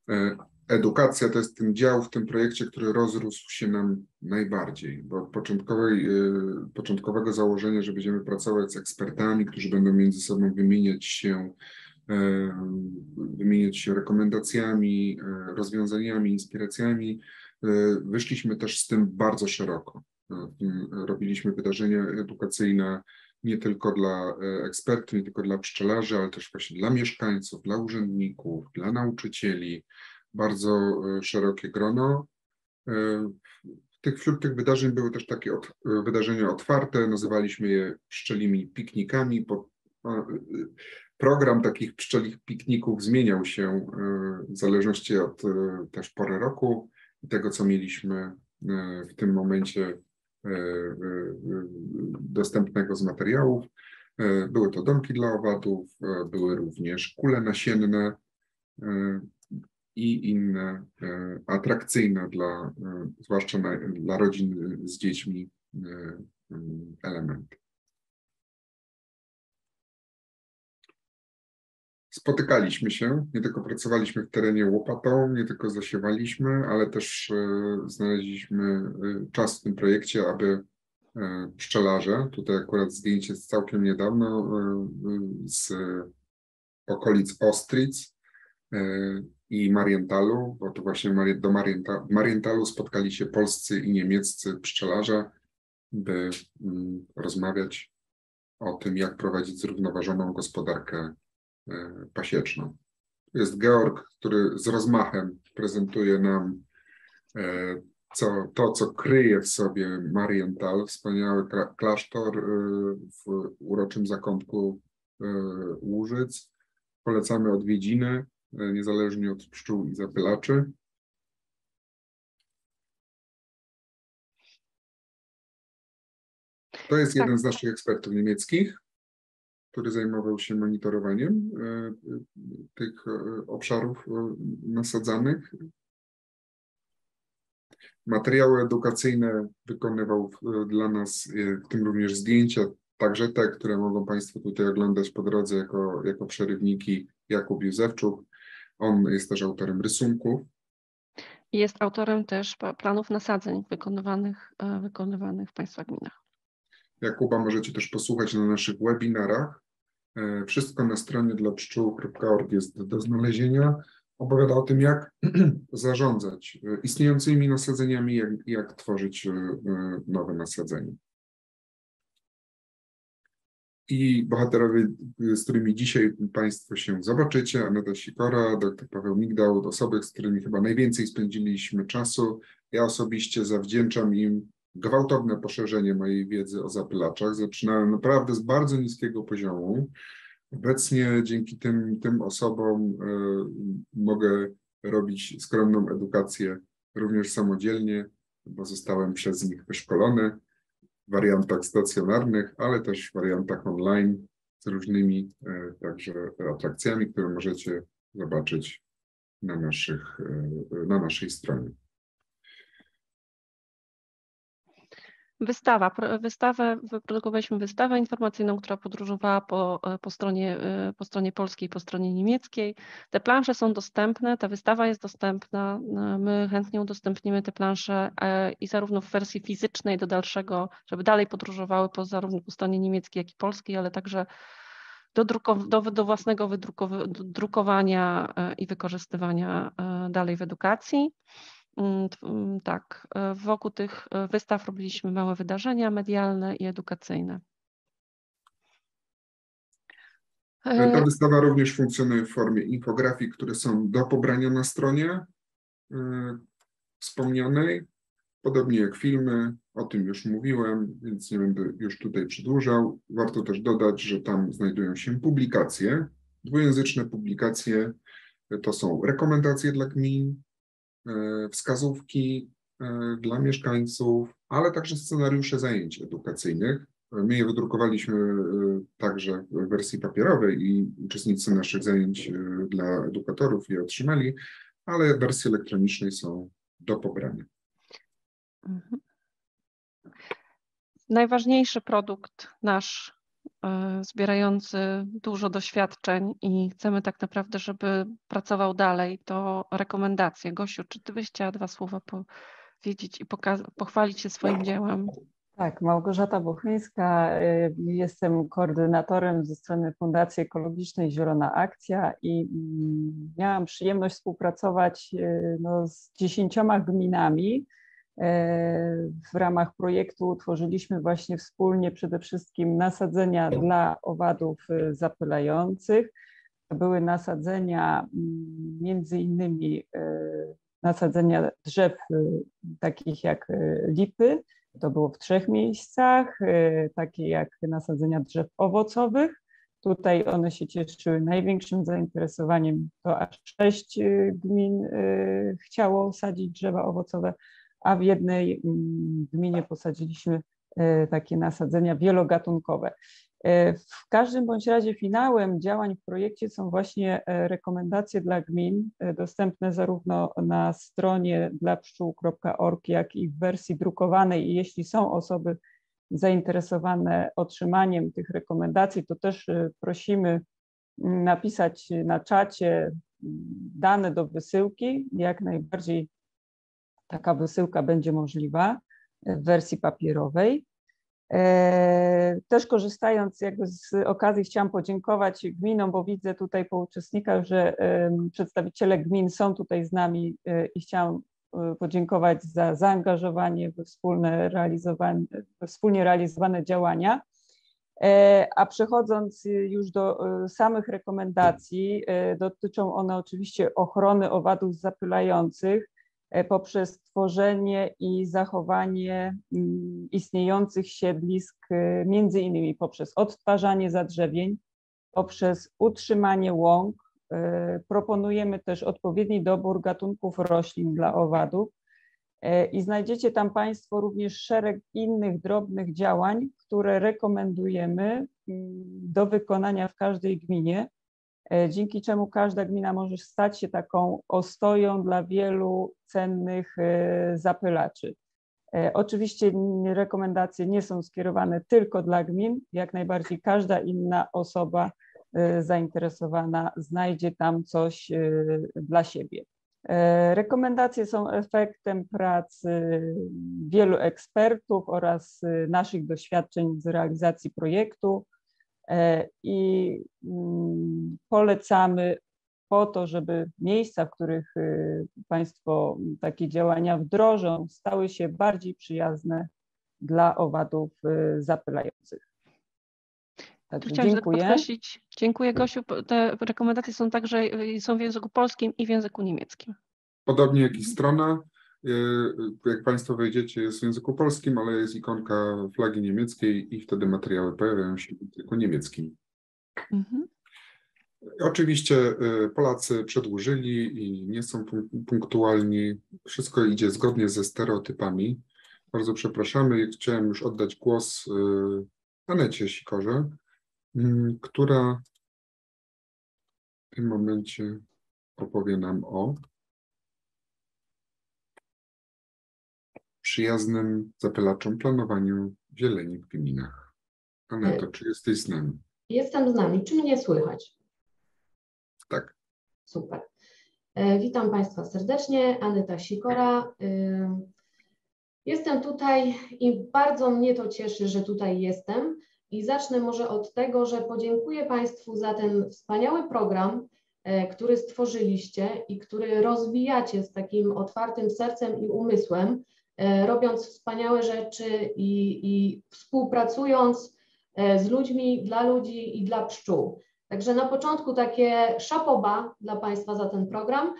B: E, edukacja to jest ten dział w tym projekcie, który rozrósł się nam najbardziej, bo od początkowej, e, początkowego założenia, że będziemy pracować z ekspertami, którzy będą między sobą wymieniać się, e, wymieniać się rekomendacjami, rozwiązaniami, inspiracjami, wyszliśmy też z tym bardzo szeroko. Robiliśmy wydarzenia edukacyjne nie tylko dla e, ekspertów, nie tylko dla pszczelarzy, ale też właśnie dla mieszkańców, dla urzędników, dla nauczycieli. Bardzo e, szerokie grono. E, tych, wśród tych wydarzeń były też takie od, wydarzenia otwarte, nazywaliśmy je pszczelimi piknikami. Program takich pszczelich pikników zmieniał się w zależności od też pory roku i tego, co mieliśmy w tym momencie dostępnego z materiałów. E, były to domki dla owadów, były również kule nasienne i inne atrakcyjne dla, zwłaszcza dla rodzin z dziećmi, elementy. Spotykaliśmy się, nie tylko pracowaliśmy w terenie łopatą, nie tylko zasiewaliśmy, ale też e, znaleźliśmy e, czas w tym projekcie, aby e, pszczelarze, tutaj akurat zdjęcie z całkiem niedawno z okolic Ostric i Marientalu, bo to właśnie do Marienta, Marientalu spotkali się polscy i niemieccy pszczelarze, by mm, rozmawiać o tym, jak prowadzić zrównoważoną gospodarkę pasieczną. Jest Georg, który z rozmachem prezentuje nam e, co, to, co kryje w sobie Marienthal, wspaniały klasztor e, w uroczym zakątku Łużyc. Polecamy odwiedziny, niezależnie od pszczół i zapylaczy. To jest jeden z naszych ekspertów niemieckich który zajmował się monitorowaniem e, tych e, obszarów e, nasadzanych. Materiały edukacyjne wykonywał dla nas, w tym również zdjęcia, także te, które mogą Państwo tutaj oglądać po drodze jako, jako przerywniki, Jakub Józefczuk. On jest też autorem rysunków.
A: Jest autorem też planów nasadzeń wykonywanych, wykonywanych w Państwa gminach.
B: Jakuba możecie też posłuchać na naszych webinarach. E, wszystko na stronie dla pszczół.org jest do znalezienia. Opowiada o tym, jak zarządzać e, istniejącymi nasadzeniami, jak, jak tworzyć nowe nasadzenia. I bohaterowie, z którymi dzisiaj Państwo się zobaczycie, Aneta Sikora, dr Paweł Migdał, osoby, z którymi chyba najwięcej spędziliśmy czasu. Ja osobiście zawdzięczam im gwałtowne poszerzenie mojej wiedzy o zapylaczach. Zaczynałem naprawdę z bardzo niskiego poziomu. Obecnie dzięki tym, tym osobom y, mogę robić skromną edukację również samodzielnie, bo zostałem przez nich wyszkolony wariantach stacjonarnych, ale też w wariantach online z różnymi e, także atrakcjami, które możecie zobaczyć na, naszych, e, na naszej stronie.
A: Wystawa. Wystawę, wyprodukowaliśmy wystawę informacyjną, która podróżowała po, po, stronie, po stronie polskiej, po stronie niemieckiej. Te plansze są dostępne, ta wystawa jest dostępna. My chętnie udostępnimy te plansze e, i zarówno w wersji fizycznej do dalszego, żeby dalej podróżowały po, zarówno po stronie niemieckiej, jak i polskiej, ale także do, do, do własnego wydrukowania e, i wykorzystywania e, dalej w edukacji. Mm, mm, tak, e, wokół tych e, wystaw robiliśmy małe wydarzenia medialne i edukacyjne.
B: E, ta wystawa również funkcjonuje w formie infografii, które są do pobrania na stronie wspomnianej. Podobnie jak filmy, o tym już mówiłem, więc nie będę już tutaj przedłużał. Warto też dodać, że tam znajdują się publikacje. Dwujęzyczne publikacje to są rekomendacje dla gmin, wskazówki e, dla mieszkańców, ale także scenariusze zajęć edukacyjnych. My je wydrukowaliśmy e, także w wersji papierowej i uczestnicy naszych zajęć dla edukatorów je otrzymali, ale wersje elektronicznej są do pobrania. Mhm.
A: Najważniejszy produkt nasz E, zbierający dużo doświadczeń i chcemy tak naprawdę, żeby pracował dalej, to rekomendacje. Gosiu, czy ty byś chciała dwa słowa powiedzieć i pochwalić się swoim dziełem?
J: Tak, Małgorzata Buchyńska, y, jestem koordynatorem ze strony Fundacji Ekologicznej Zielona Akcja i mm, miałam przyjemność współpracować y, no, z dziesięcioma gminami, E, w ramach projektu utworzyliśmy właśnie wspólnie przede wszystkim nasadzenia dla owadów e, zapylających. To były nasadzenia mm, między innymi e, nasadzenia drzew takich jak lipy, to było w trzech miejscach, takie jak nasadzenia drzew owocowych. Tutaj one się cieszyły największym zainteresowaniem, to aż sześć gmin chciało sadzić drzewa owocowe, a w jednej mm, gminie posadziliśmy e, takie nasadzenia wielogatunkowe. E, w każdym bądź razie finałem działań w projekcie są właśnie e, rekomendacje dla gmin, dostępne zarówno na stronie dla pszczół.org, jak i w wersji drukowanej. I jeśli są osoby zainteresowane otrzymaniem tych rekomendacji, to też prosimy napisać na czacie dane do wysyłki. Jak najbardziej taka wysyłka będzie możliwa w wersji papierowej. E, też korzystając jakby z okazji chciałam podziękować gminom, bo widzę tutaj po uczestnikach, że przedstawiciele gmin są tutaj z nami e, i chciałam e, podziękować za zaangażowanie we wspólne realizowane, wspólnie realizowane działania. A przechodząc już do samych rekomendacji, dotyczą one oczywiście ochrony owadów zapylających, E, poprzez tworzenie i zachowanie mm, istniejących siedlisk, e, między innymi poprzez odtwarzanie zadrzewień, poprzez utrzymanie łąk. E, proponujemy też odpowiedni dobór gatunków roślin dla owadów i znajdziecie tam Państwo również szereg innych drobnych działań, które rekomendujemy mm, do wykonania w każdej gminie dzięki czemu każda gmina może stać się taką ostoją dla wielu cennych zapylaczy. Oczywiście rekomendacje nie są skierowane tylko dla gmin, jak najbardziej każda inna osoba zainteresowana znajdzie tam coś dla siebie. E, rekomendacje są efektem pracy wielu ekspertów oraz naszych doświadczeń z realizacji projektu e, i mm, polecamy po to, żeby miejsca, w których y, Państwo takie działania wdrożą, stały się bardziej przyjazne dla owadów y, zapylających.
A: Także Chciałam dziękuję. podkreślić. Dziękuję Gosiu. Te rekomendacje są także y, są w języku polskim i w języku niemieckim.
B: Podobnie jak i strona. Y, jak Państwo wejdziecie, jest w języku polskim, ale jest ikonka flagi niemieckiej i wtedy materiały pojawiają się w języku niemieckim. Mhm. Oczywiście y, Polacy przedłużyli i nie są punktualni. Wszystko idzie zgodnie ze stereotypami. Bardzo przepraszamy. Chciałem już oddać głos Anecie Sikorze, która w tym momencie opowie nam o przyjaznym zapylaczom planowaniu zieleni w gminach. Aneto, czy jesteś z nami?
K: Jestem z nami. Czy mnie słychać?
B: Tak.
K: Super. E, witam Państwa serdecznie. Aneta Sikora. E, jestem tutaj i bardzo mnie to cieszy, że tutaj jestem i zacznę może od tego, że podziękuję Państwu za ten wspaniały program, e, który stworzyliście i który rozwijacie z takim otwartym sercem i umysłem, e, robiąc wspaniałe rzeczy i, i współpracując e, z ludźmi, dla ludzi i dla pszczół. Także na początku takie szapoba dla Państwa za ten program.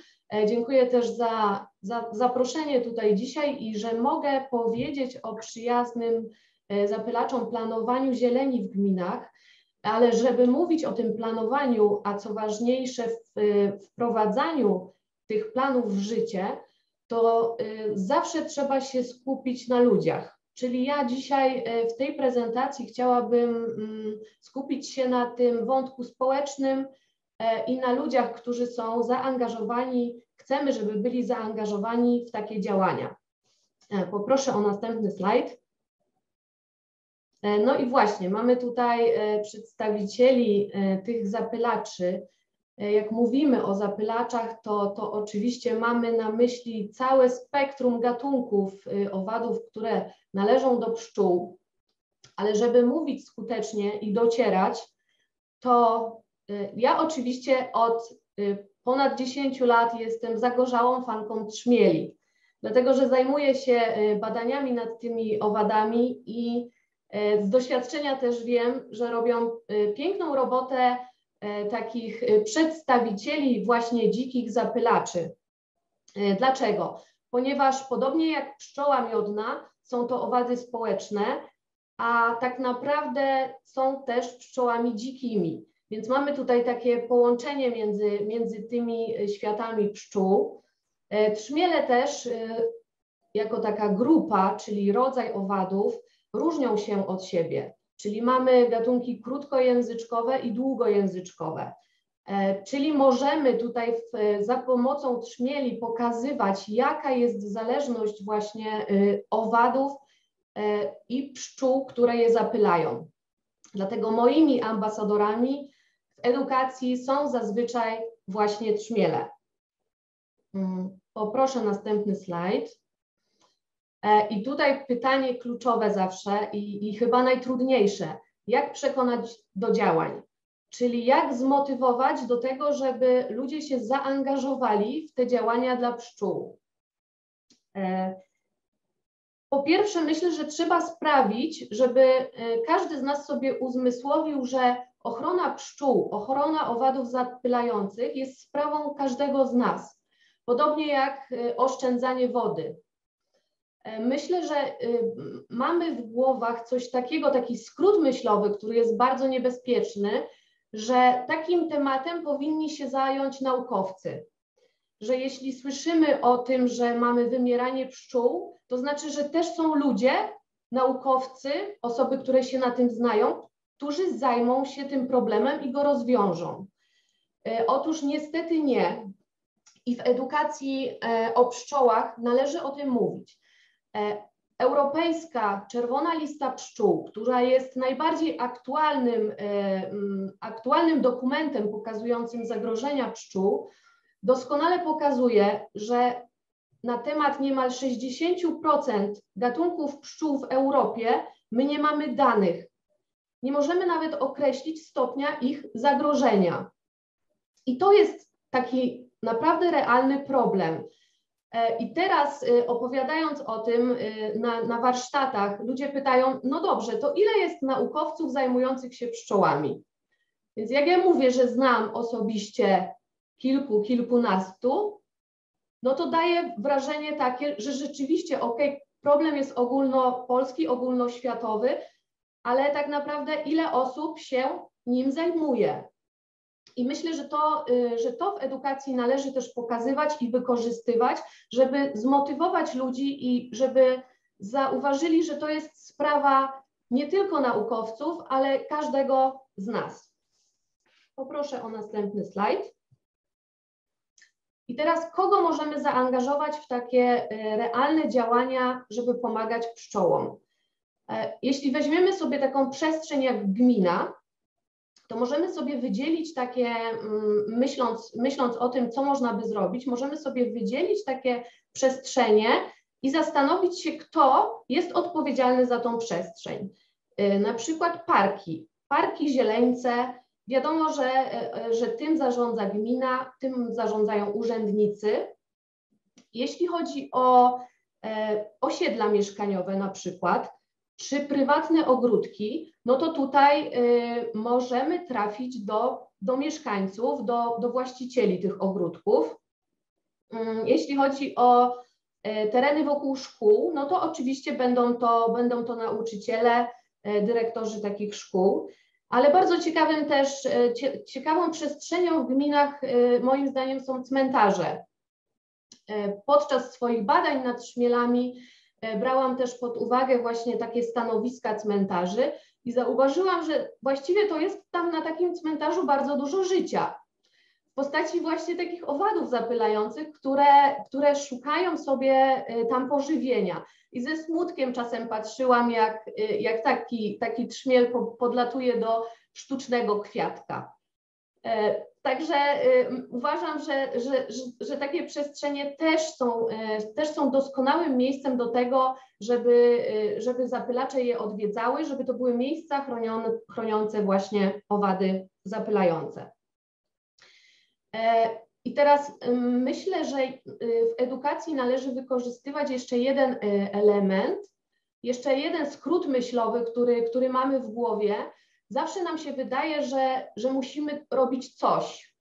K: Dziękuję też za, za zaproszenie tutaj dzisiaj i że mogę powiedzieć o przyjaznym E, zapylaczom planowaniu zieleni w gminach, ale żeby mówić o tym planowaniu, a co ważniejsze w e, wprowadzaniu tych planów w życie, to e, zawsze trzeba się skupić na ludziach. Czyli ja dzisiaj w tej prezentacji chciałabym mm, skupić się na tym wątku społecznym i na ludziach, którzy są zaangażowani, chcemy, żeby byli zaangażowani w takie działania. Poproszę o następny slajd. E, no i właśnie, mamy tutaj e, przedstawicieli e, tych zapylaczy. Jak mówimy o zapylaczach, to, to oczywiście mamy na myśli całe spektrum gatunków owadów, które należą do pszczół, ale żeby mówić skutecznie i docierać, to ja oczywiście od ponad 10 lat jestem zagorzałą fanką trzmieli, dlatego że zajmuję się badaniami nad tymi owadami i E, z doświadczenia też wiem, że robią e, piękną robotę e, takich przedstawicieli właśnie dzikich zapylaczy. Dlaczego? Ponieważ podobnie jak pszczoła miodna, są to owady społeczne, a tak naprawdę są też pszczołami dzikimi. Więc mamy tutaj takie połączenie między, między tymi światami pszczół. Trzmiele też jako taka grupa, czyli rodzaj owadów, różnią się od siebie, czyli mamy gatunki krótkojęzyczkowe i długojęzyczkowe. E, czyli możemy tutaj w, za pomocą trzmieli pokazywać, jaka jest zależność właśnie y, owadów e, i pszczół, które je zapylają. Dlatego moimi ambasadorami w edukacji są zazwyczaj właśnie trzmiele. Mm, poproszę następny slajd. E, I tutaj pytanie kluczowe zawsze i, i chyba najtrudniejsze, jak przekonać do działań? Czyli jak zmotywować do tego, żeby ludzie się zaangażowali w te działania dla pszczół? E, po pierwsze, myślę, że trzeba sprawić, żeby e, każdy z nas sobie uzmysłowił, że ochrona pszczół, ochrona owadów zapylających jest sprawą każdego z nas. Podobnie jak oszczędzanie wody. E, myślę, że y, mamy w głowach coś takiego, taki skrót myślowy, który jest bardzo niebezpieczny, że takim tematem powinni się zająć naukowcy. Że jeśli słyszymy o tym, że mamy wymieranie pszczół, to znaczy, że też są ludzie, naukowcy, osoby, które się na tym znają, którzy zajmą się tym problemem i go rozwiążą. Otóż niestety nie. I w edukacji o pszczołach należy o tym mówić. Europejska Czerwona Lista Pszczół, która jest najbardziej aktualnym, aktualnym dokumentem pokazującym zagrożenia pszczół, doskonale pokazuje, że na temat niemal 60% gatunków pszczół w Europie my nie mamy danych. Nie możemy nawet określić stopnia ich zagrożenia. I to jest taki naprawdę realny problem. E, I teraz e, opowiadając o tym e, na, na, warsztatach, ludzie pytają, no dobrze, to ile jest naukowców zajmujących się pszczołami? Więc jak ja mówię, że znam osobiście kilku, kilkunastu, no to daje wrażenie takie, że rzeczywiście, ok, problem jest ogólnopolski, ogólnoświatowy, ale tak naprawdę ile osób się nim zajmuje? I myślę, że to, y, że to w edukacji należy też pokazywać i wykorzystywać, żeby zmotywować ludzi i żeby zauważyli, że to jest sprawa nie tylko naukowców, ale każdego z nas. Poproszę o następny slajd. I teraz kogo możemy zaangażować w takie y, realne działania, żeby pomagać pszczołom? E, jeśli weźmiemy sobie taką przestrzeń jak gmina, to możemy sobie wydzielić takie, mm, myśląc, myśląc o tym, co można by zrobić, możemy sobie wydzielić takie przestrzenie i zastanowić się, kto jest odpowiedzialny za tą przestrzeń. Y, na przykład parki, parki, zieleńce. Wiadomo, że, y, że tym zarządza gmina, tym zarządzają urzędnicy. Jeśli chodzi o e, osiedla mieszkaniowe na przykład, czy prywatne ogródki, no to tutaj y, możemy trafić do, do mieszkańców, do, do właścicieli tych ogródków. Y, jeśli chodzi o y, tereny wokół szkół, no to oczywiście będą to, będą to nauczyciele, y, dyrektorzy takich szkół. Ale bardzo ciekawym też, y, ciekawą przestrzenią w gminach y, moim zdaniem są cmentarze. Podczas swoich badań nad szmielami brałam też pod uwagę właśnie takie stanowiska cmentarzy i zauważyłam, że właściwie to jest tam na takim cmentarzu bardzo dużo życia. W postaci właśnie takich owadów zapylających, które, które szukają sobie e, tam pożywienia. I ze smutkiem czasem patrzyłam, jak, e, jak taki, taki trzmiel podlatuje do sztucznego kwiatka. Także y, uważam, że, że, że, takie przestrzenie też są, y, też są doskonałym miejscem do tego, żeby, y, żeby zapylacze je odwiedzały, żeby to były miejsca chronione, chroniące właśnie owady zapylające. E, I teraz myślę, że w edukacji należy wykorzystywać jeszcze jeden element, jeszcze jeden skrót myślowy, który, który mamy w głowie, zawsze nam się wydaje, że, że musimy robić coś,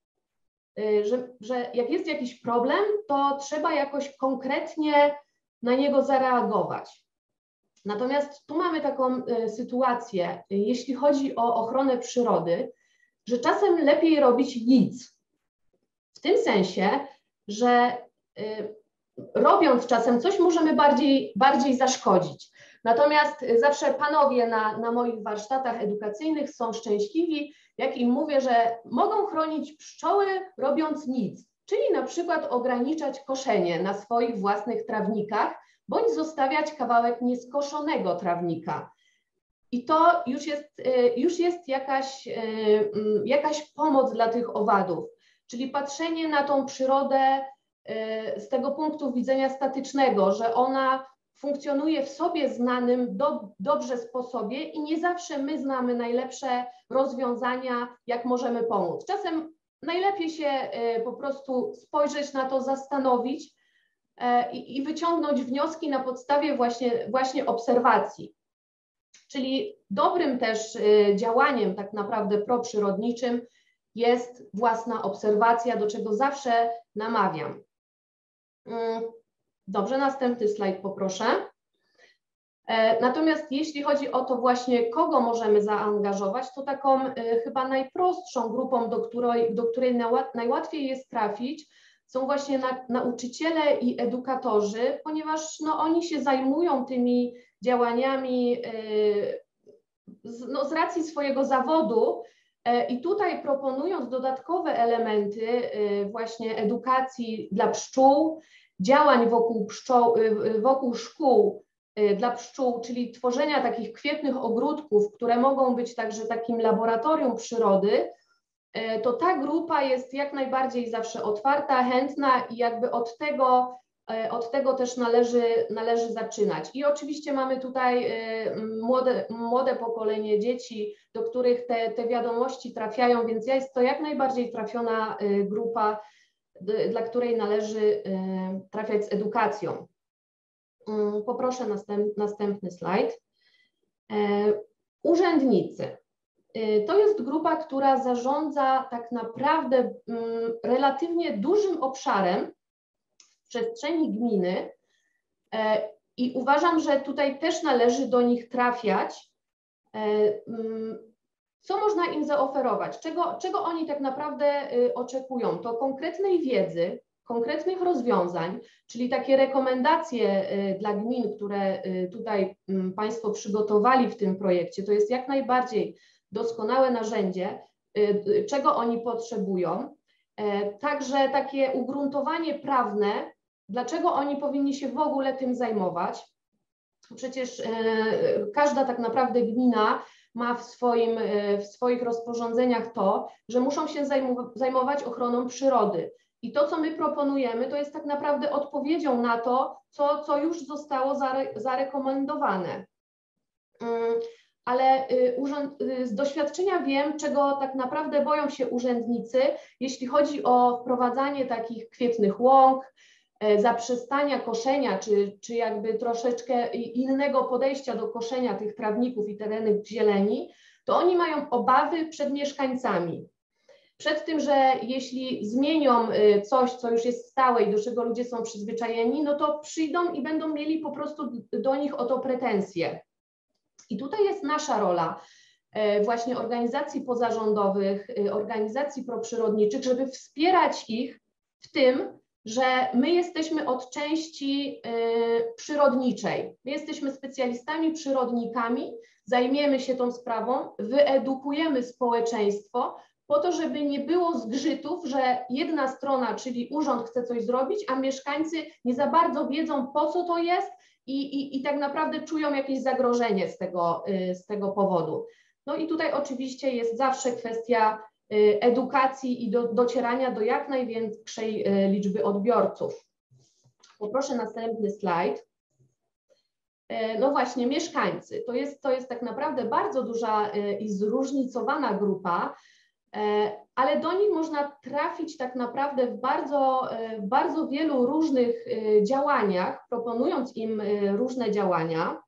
K: y, że, że jak jest jakiś problem, to trzeba jakoś konkretnie na niego zareagować. Natomiast tu mamy taką y, sytuację, y, jeśli chodzi o ochronę przyrody, że czasem lepiej robić nic. W tym sensie, że robiąc czasem coś, możemy bardziej, bardziej zaszkodzić. Natomiast zawsze panowie na, na moich warsztatach edukacyjnych są szczęśliwi, jak im mówię, że mogą chronić pszczoły robiąc nic, czyli na przykład ograniczać koszenie na swoich własnych trawnikach, bądź zostawiać kawałek nieskoszonego trawnika. I to już jest, y, już jest jakaś, y, mm, jakaś pomoc dla tych owadów, czyli patrzenie na tą przyrodę y, z tego punktu widzenia statycznego, że ona funkcjonuje w sobie znanym do, dobrze sposobie i nie zawsze my znamy najlepsze rozwiązania, jak możemy pomóc. Czasem najlepiej się e, po prostu spojrzeć na to, zastanowić e, i, i wyciągnąć wnioski na podstawie właśnie, właśnie obserwacji. Czyli dobrym też e, działaniem tak naprawdę proprzyrodniczym jest własna obserwacja, do czego zawsze namawiam. Dobrze, następny slajd poproszę. E, natomiast jeśli chodzi o to właśnie, kogo możemy zaangażować, to taką e, chyba najprostszą grupą, do której, do której najłatwiej jest trafić, są właśnie na, nauczyciele i edukatorzy, ponieważ no, oni się zajmują tymi działaniami e, z, no, z racji swojego zawodu, I tutaj proponując dodatkowe elementy właśnie edukacji dla pszczół, działań wokół, pszczoł, wokół szkół dla pszczół, czyli tworzenia takich kwietnych ogródków, które mogą być także takim laboratorium przyrody, to ta grupa jest jak najbardziej zawsze otwarta, chętna i jakby od tego od tego też należy, należy zaczynać. I oczywiście mamy tutaj młode, młode pokolenie dzieci, do których te, te wiadomości trafiają, więc jest to jak najbardziej trafiona grupa, dla której należy trafiać z edukacją. Mm, poproszę następ, następny slajd. Urzędnicy. To jest grupa, która zarządza tak naprawdę mm, relatywnie dużym obszarem, przestrzeni gminy e, i uważam, że tutaj też należy do nich trafiać. Co można im zaoferować? Czego, czego oni tak naprawdę y, oczekują? To konkretnej wiedzy, konkretnych rozwiązań, czyli takie rekomendacje y, dla gmin, które y, tutaj mm, Państwo przygotowali w tym projekcie. To jest jak najbardziej doskonałe narzędzie, czego oni potrzebują. E, także takie ugruntowanie prawne Dlaczego oni powinni się w ogóle tym zajmować? Przecież e, każda tak naprawdę gmina ma w, swoim, e, w swoich rozporządzeniach to, że muszą się zajmować ochroną przyrody. I to, co my proponujemy, to jest tak naprawdę odpowiedzią na to, co, co już zostało zare, zarekomendowane. Mm, ale y, y, z doświadczenia wiem, czego tak naprawdę boją się urzędnicy, jeśli chodzi o wprowadzanie takich kwietnych łąk, zaprzestania koszenia, czy, czy jakby troszeczkę innego podejścia do koszenia tych trawników i terenów zieleni, to oni mają obawy przed mieszkańcami. Przed tym, że jeśli zmienią e, coś, co już jest stałe i do czego ludzie są przyzwyczajeni, no to przyjdą i będą mieli po prostu do nich o to pretensje. I tutaj jest nasza rola, e, właśnie organizacji pozarządowych, organizacji proprzyrodniczych, żeby wspierać ich w tym, że my jesteśmy od części y, przyrodniczej. My jesteśmy specjalistami, przyrodnikami, zajmiemy się tą sprawą, wyedukujemy społeczeństwo po to, żeby nie było zgrzytów, że jedna strona, czyli urząd chce coś zrobić, a mieszkańcy nie za bardzo wiedzą, po co to jest i, i, i tak naprawdę czują jakieś zagrożenie z tego, y, z tego powodu. No i tutaj oczywiście jest zawsze kwestia edukacji i do, docierania do jak największej y, liczby odbiorców. Poproszę następny slajd. Y, no właśnie, mieszkańcy. To jest, to jest tak naprawdę bardzo duża i zróżnicowana grupa, ale do nich można trafić tak naprawdę w bardzo, bardzo wielu różnych działaniach, proponując im różne działania.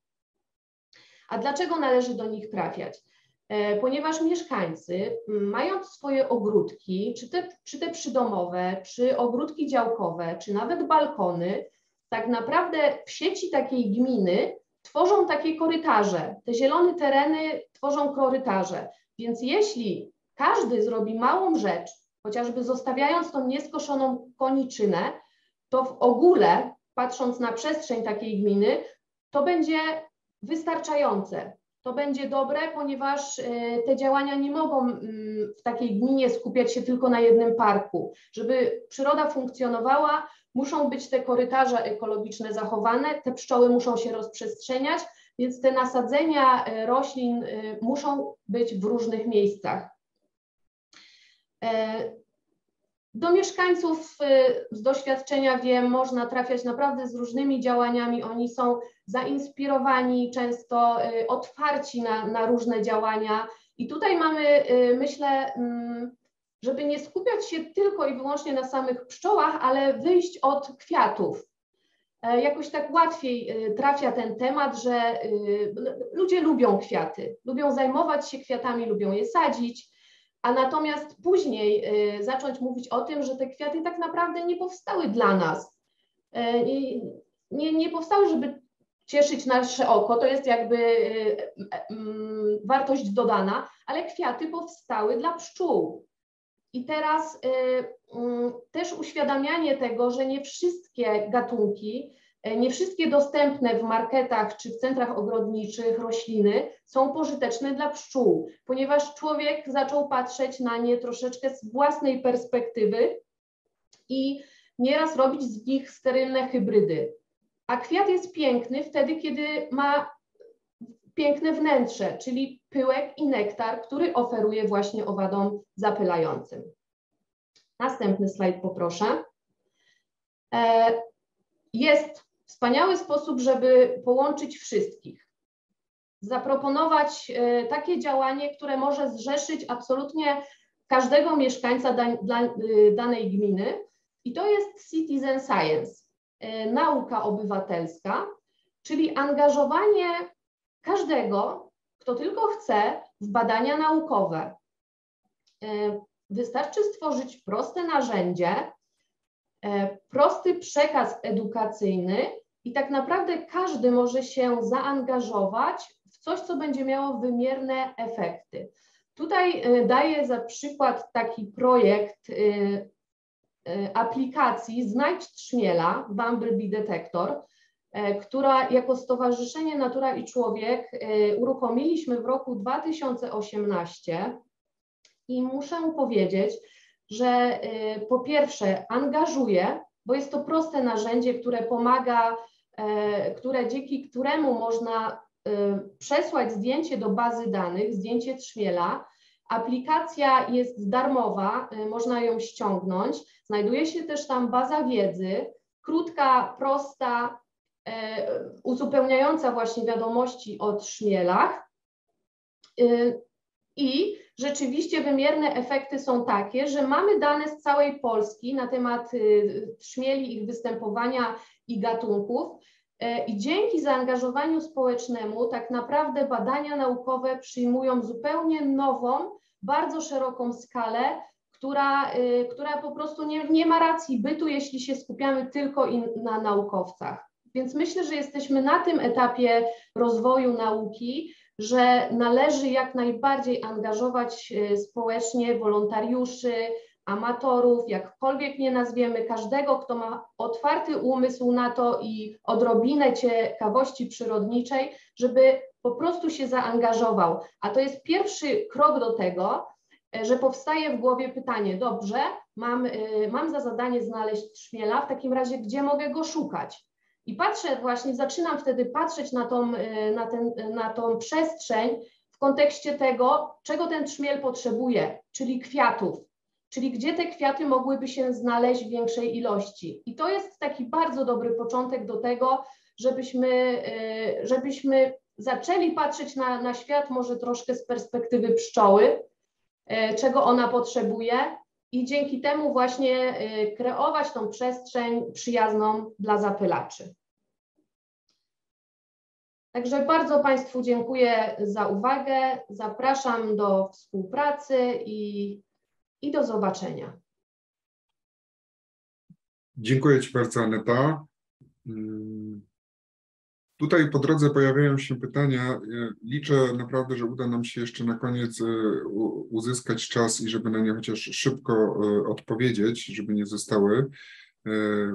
K: A dlaczego należy do nich trafiać? E, ponieważ mieszkańcy, mając swoje ogródki, czy te, czy te przydomowe, czy ogródki działkowe, czy nawet balkony, tak naprawdę w sieci takiej gminy tworzą takie korytarze. Te zielone tereny tworzą korytarze. Więc jeśli każdy zrobi małą rzecz, chociażby zostawiając tą nieskoszoną koniczynę, to w ogóle, patrząc na przestrzeń takiej gminy, to będzie wystarczające to będzie dobre, ponieważ e, te działania nie mogą mm, w takiej gminie skupiać się tylko na jednym parku. Żeby przyroda funkcjonowała, muszą być te korytarze ekologiczne zachowane, te pszczoły muszą się rozprzestrzeniać, więc te nasadzenia e, roślin e, muszą być w różnych miejscach. Do mieszkańców z doświadczenia wiem, można trafiać naprawdę z różnymi działaniami. Oni są zainspirowani, często y, otwarci na, na różne działania. I tutaj mamy, y, myślę, mm, żeby nie skupiać się tylko i wyłącznie na samych pszczołach, ale wyjść od kwiatów. E, jakoś tak łatwiej y, trafia ten temat, że ludzie lubią kwiaty, lubią zajmować się kwiatami, lubią je sadzić, a natomiast później zacząć mówić o tym, że te kwiaty tak naprawdę nie powstały dla nas. E, nie, nie powstały, żeby cieszyć nasze oko, to jest jakby y, mm, wartość dodana, ale kwiaty powstały dla pszczół. I teraz y, mm, też uświadamianie tego, że nie wszystkie gatunki nie wszystkie dostępne w marketach czy w centrach ogrodniczych rośliny są pożyteczne dla pszczół, ponieważ człowiek zaczął patrzeć na nie troszeczkę z własnej perspektywy i nieraz robić z nich sterylne hybrydy. A kwiat jest piękny wtedy, kiedy ma piękne wnętrze, czyli pyłek i nektar, który oferuje właśnie owadom zapylającym. Następny slajd poproszę. E, jest wspaniały sposób, żeby połączyć wszystkich. Zaproponować e, takie działanie, które może zrzeszyć absolutnie każdego mieszkańca e, danej gminy i to jest citizen science, nauka obywatelska, czyli angażowanie każdego, kto tylko chce, w badania naukowe. Wystarczy stworzyć proste narzędzie, e, prosty przekaz edukacyjny i tak naprawdę każdy może się zaangażować w coś, co będzie miało wymierne efekty. Tutaj e, daję za przykład taki projekt e, aplikacji Znajdź Trzmiela, Bumblebee Detector, która jako Stowarzyszenie Natura i Człowiek uruchomiliśmy w roku 2018 i muszę powiedzieć, że y, po pierwsze angażuje, bo jest to proste narzędzie, które pomaga, e, które dzięki któremu można y, przesłać zdjęcie do bazy danych, zdjęcie trzmiela. Aplikacja jest darmowa, y, można ją ściągnąć. Znajduje się też tam baza wiedzy, krótka, prosta, e, uzupełniająca właśnie wiadomości o trzmielach. I rzeczywiście wymierne efekty są takie, że mamy dane z całej Polski na temat y, trzmieli, ich występowania i gatunków. E, I dzięki zaangażowaniu społecznemu, tak naprawdę badania naukowe przyjmują zupełnie nową, bardzo szeroką skalę, która, y, która po prostu nie, nie ma racji bytu, jeśli się skupiamy tylko na naukowcach. Więc myślę, że jesteśmy na tym etapie rozwoju nauki, że należy jak najbardziej angażować e, społecznie wolontariuszy, amatorów, jakkolwiek nie nazwiemy, każdego, kto ma otwarty umysł na to i odrobinę ciekawości przyrodniczej, żeby po prostu się zaangażował. A to jest pierwszy krok do tego, e, że powstaje w głowie pytanie, dobrze, mam, e, mam za zadanie znaleźć trzmiela, w takim razie gdzie mogę go szukać? I patrzę właśnie, zaczynam wtedy patrzeć na tą, e, na, ten, na tą przestrzeń w kontekście tego, czego ten trzmiel potrzebuje, czyli kwiatów, czyli gdzie te kwiaty mogłyby się znaleźć w większej ilości. I to jest taki bardzo dobry początek do tego, żebyśmy, e, żebyśmy zaczęli patrzeć na, na świat może troszkę z perspektywy pszczoły, czego ona potrzebuje, i dzięki temu właśnie y, kreować tą przestrzeń przyjazną dla zapylaczy. Także bardzo Państwu dziękuję za uwagę. Zapraszam do współpracy i, i do zobaczenia.
B: Dziękuję Ci bardzo, Aneta. Tutaj po drodze pojawiają się pytania. Liczę naprawdę, że uda nam się jeszcze na koniec e, uzyskać czas i żeby na nie chociaż szybko e, odpowiedzieć, żeby nie zostały e,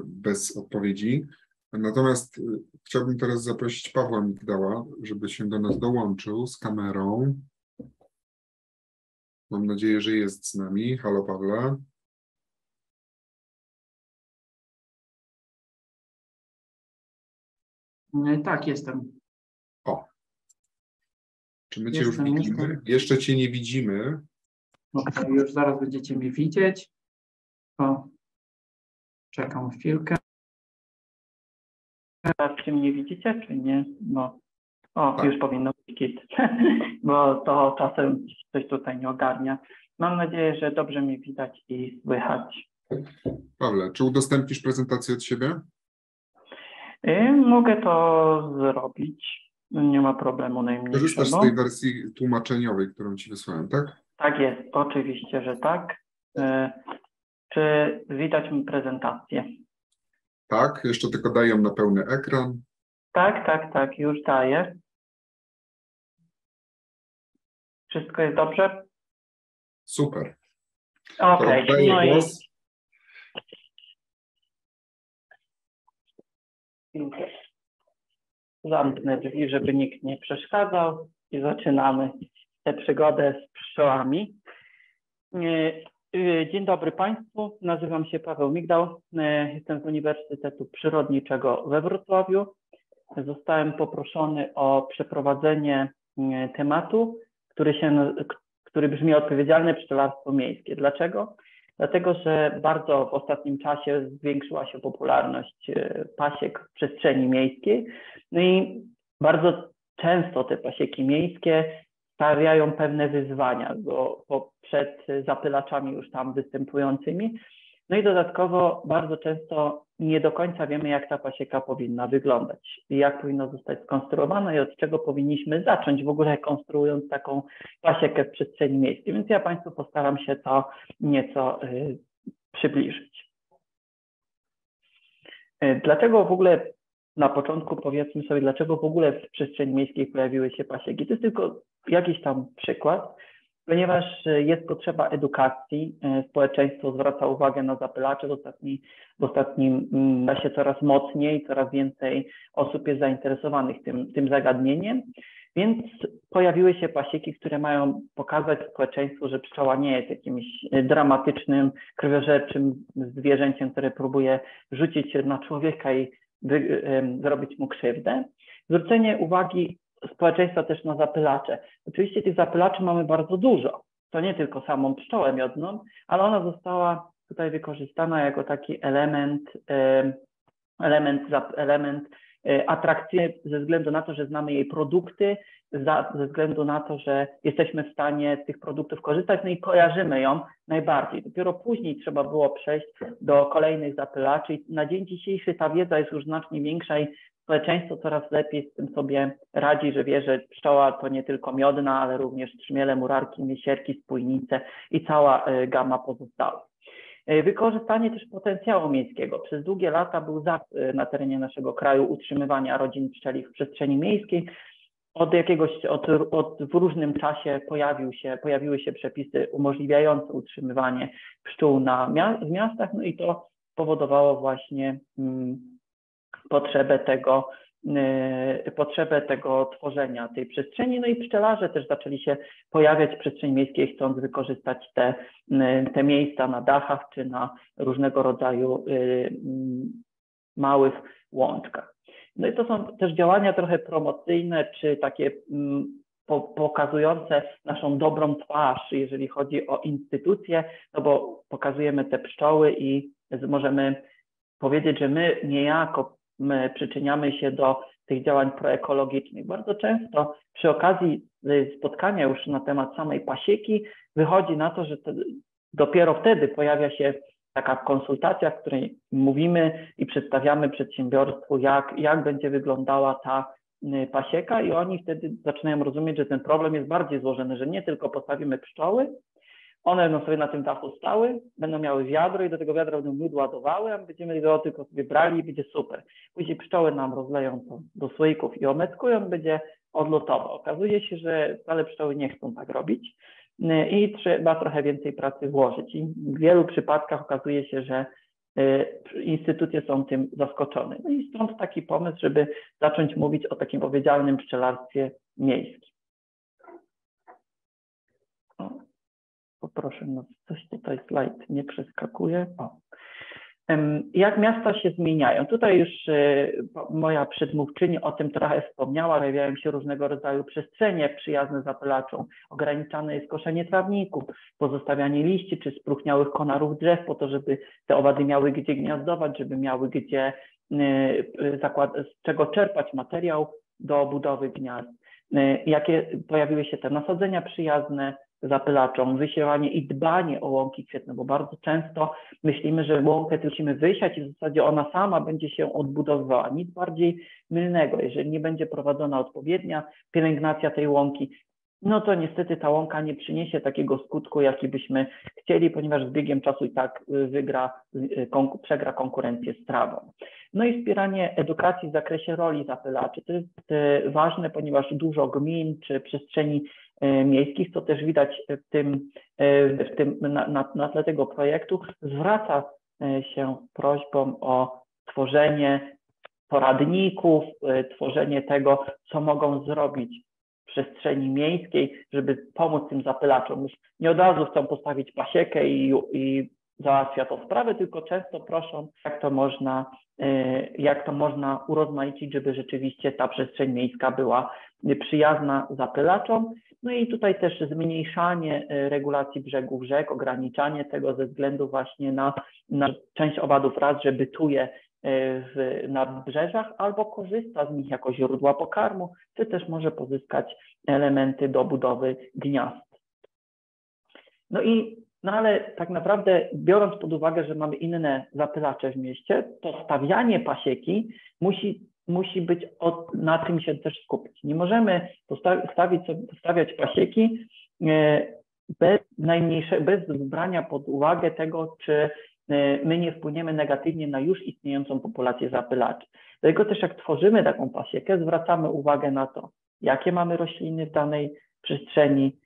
B: bez odpowiedzi. Natomiast chciałbym teraz zaprosić Pawła Migdała, żeby się do nas dołączył z kamerą. Mam nadzieję, że jest z nami. Halo Pawle.
L: Tak, jestem.
B: O. Czy my Cię jestem, już widzimy? Jestem. Jeszcze Cię nie widzimy.
L: Okay, już zaraz będziecie mnie widzieć. O, czekam chwilkę. Teraz się mnie widzicie, czy nie? No. O, tak. już powinno być git, bo to czasem coś tutaj nie ogarnia. Mam nadzieję, że dobrze mnie widać i słychać.
B: Pawle, czy udostępnisz prezentację od siebie?
L: Y, mogę to zrobić. Nie ma problemu najmniejszego.
B: Korzystasz z tej wersji tłumaczeniowej, którą Ci wysłałem, tak?
L: Tak jest, oczywiście, że tak. Y, czy widać mi prezentację?
B: Tak, jeszcze tylko daję na pełny ekran.
L: Tak, tak, tak, już daję. Wszystko jest dobrze?
B: Super.
L: Okej, okay, no i Zamknę drzwi, żeby nikt nie przeszkadzał i zaczynamy tę przygodę z pszczołami. Dzień dobry Państwu, nazywam się Paweł Migdał, jestem z Uniwersytetu Przyrodniczego we Wrocławiu. Zostałem poproszony o przeprowadzenie tematu, który, się, który brzmi odpowiedzialne pszczelarstwo miejskie. Dlaczego? Dlatego, że bardzo w ostatnim czasie zwiększyła się popularność e, pasiek w przestrzeni miejskiej. No i bardzo często te pasieki miejskie stawiają pewne wyzwania bo przed zapylaczami już tam występującymi. No i dodatkowo bardzo często nie do końca wiemy, jak ta pasieka powinna wyglądać, jak powinna zostać skonstruowana i od czego powinniśmy zacząć w ogóle konstruując taką pasiekę w przestrzeni miejskiej. Więc ja Państwu postaram się to nieco y, przybliżyć. Y, dlaczego w ogóle na początku powiedzmy sobie, dlaczego w ogóle w przestrzeni miejskiej pojawiły się pasieki? To jest tylko jakiś tam przykład, ponieważ e, jest potrzeba edukacji. E, społeczeństwo zwraca uwagę na zapylacze. W, ostatni, w ostatnim mm, czasie coraz mocniej, coraz więcej osób jest zainteresowanych tym, tym zagadnieniem. Więc pojawiły się pasieki, które mają pokazać społeczeństwu, że pszczoła nie jest jakimś e, dramatycznym, krwiożerczym zwierzęciem, które próbuje rzucić się na człowieka i wy, zrobić mu krzywdę. Zwrócenie uwagi społeczeństwa też na zapylacze. Oczywiście tych zapylaczy mamy bardzo dużo. To nie tylko samą pszczołę miodną, ale ona została tutaj wykorzystana jako taki element, element, element e, atrakcyjny ze względu na to, że znamy jej produkty, ze względu na to, że jesteśmy w stanie z tych produktów korzystać, no i kojarzymy ją najbardziej. Dopiero później trzeba było przejść do kolejnych zapylaczy na dzień dzisiejszy ta wiedza jest już znacznie większa i społeczeństwo coraz lepiej z tym sobie radzi, że wie, że pszczoła to nie tylko miodna, ale również trzmiele, murarki, miesierki, spójnice i cała e, gama pozostałych. E, wykorzystanie też potencjału miejskiego. Przez długie lata był zakaz e, na terenie naszego kraju utrzymywania rodzin pszczelich w przestrzeni miejskiej. Od jakiegoś, od, od, w różnym czasie pojawił się, pojawiły się przepisy umożliwiające utrzymywanie pszczół na, w miastach, no i to powodowało właśnie mm, potrzebę tego, y, potrzebę tego tworzenia tej przestrzeni. No i pszczelarze też zaczęli się pojawiać w przestrzeni miejskiej, chcąc wykorzystać te, y, te miejsca na dachach czy na różnego rodzaju y, małych łączkach. No i to są też działania trochę promocyjne, czy takie mm, pokazujące naszą dobrą twarz, jeżeli chodzi o instytucje, no bo pokazujemy te pszczoły i możemy powiedzieć, że my niejako my przyczyniamy się do tych działań proekologicznych. Bardzo często przy okazji y, spotkania już na temat samej pasieki wychodzi na to, że to dopiero wtedy pojawia się taka konsultacja, w której mówimy i przedstawiamy przedsiębiorstwu, jak, jak będzie wyglądała ta y, pasieka i oni wtedy zaczynają rozumieć, że ten problem jest bardziej złożony, że nie tylko postawimy pszczoły, one będą sobie na tym dachu stały, będą miały wiadro i do tego wiadra będą miód ładowały, a my będziemy go tylko sobie brali i będzie super. Później pszczoły nam rozleją to do słoików i omeckują, będzie odlotowo. Okazuje się, że wcale pszczoły nie chcą tak robić y, i trzeba trochę więcej pracy włożyć. I w wielu przypadkach okazuje się, że y, instytucje są tym zaskoczone. No i stąd taki pomysł, żeby zacząć mówić o takim powiedzialnym pszczelarstwie miejskim. Poproszę, no coś tutaj slajd nie przeskakuje. O. Jak miasta się zmieniają? Tutaj już e, moja przedmówczyni o tym trochę wspomniała. Pojawiają się różnego rodzaju przestrzenie przyjazne zapylaczom. Ograniczane jest koszenie trawników, pozostawianie liści czy spróchniałych konarów drzew po to, żeby te owady miały gdzie gniazdować, żeby miały gdzie e, z czego czerpać materiał do budowy gniazd. E, jakie pojawiły się te nasadzenia przyjazne, zapylaczom, wysiewanie i dbanie o łąki kwietne, bo bardzo często myślimy, że łąkę musimy wysiać i w zasadzie ona sama będzie się odbudowywała. Nic bardziej mylnego. Jeżeli nie będzie prowadzona odpowiednia pielęgnacja tej łąki, no to niestety ta łąka nie przyniesie takiego skutku, jaki byśmy chcieli, ponieważ z biegiem czasu i tak y, wygra, y, konku, przegra konkurencję z trawą. No i wspieranie edukacji w zakresie roli zapylaczy. To jest y, ważne, ponieważ dużo gmin czy przestrzeni miejskich, co też widać w tym, w tym na, na, na tle tego projektu, zwraca się prośbą o tworzenie poradników, tworzenie tego, co mogą zrobić w przestrzeni miejskiej, żeby pomóc tym zapylaczom. Już nie od razu chcą postawić pasiekę i, i załatwia to sprawę, tylko często proszą, jak to można, jak to można urozmaicić, żeby rzeczywiście ta przestrzeń miejska była przyjazna zapylaczom. No i tutaj też zmniejszanie e, regulacji brzegów rzek, ograniczanie tego ze względu właśnie na, na część owadów raz, że bytuje e, w nadbrzeżach albo korzysta z nich jako źródła pokarmu, czy też może pozyskać elementy do budowy gniazd. No i no ale tak naprawdę, biorąc pod uwagę, że mamy inne zapylacze w mieście, to stawianie pasieki musi musi być od, na tym się też skupić. Nie możemy postawić, postawiać pasieki e, bez najmniejszego, bez brania pod uwagę tego, czy e, my nie wpłyniemy negatywnie na już istniejącą populację zapylaczy. Dlatego też jak tworzymy taką pasiekę, zwracamy uwagę na to, jakie mamy rośliny w danej przestrzeni,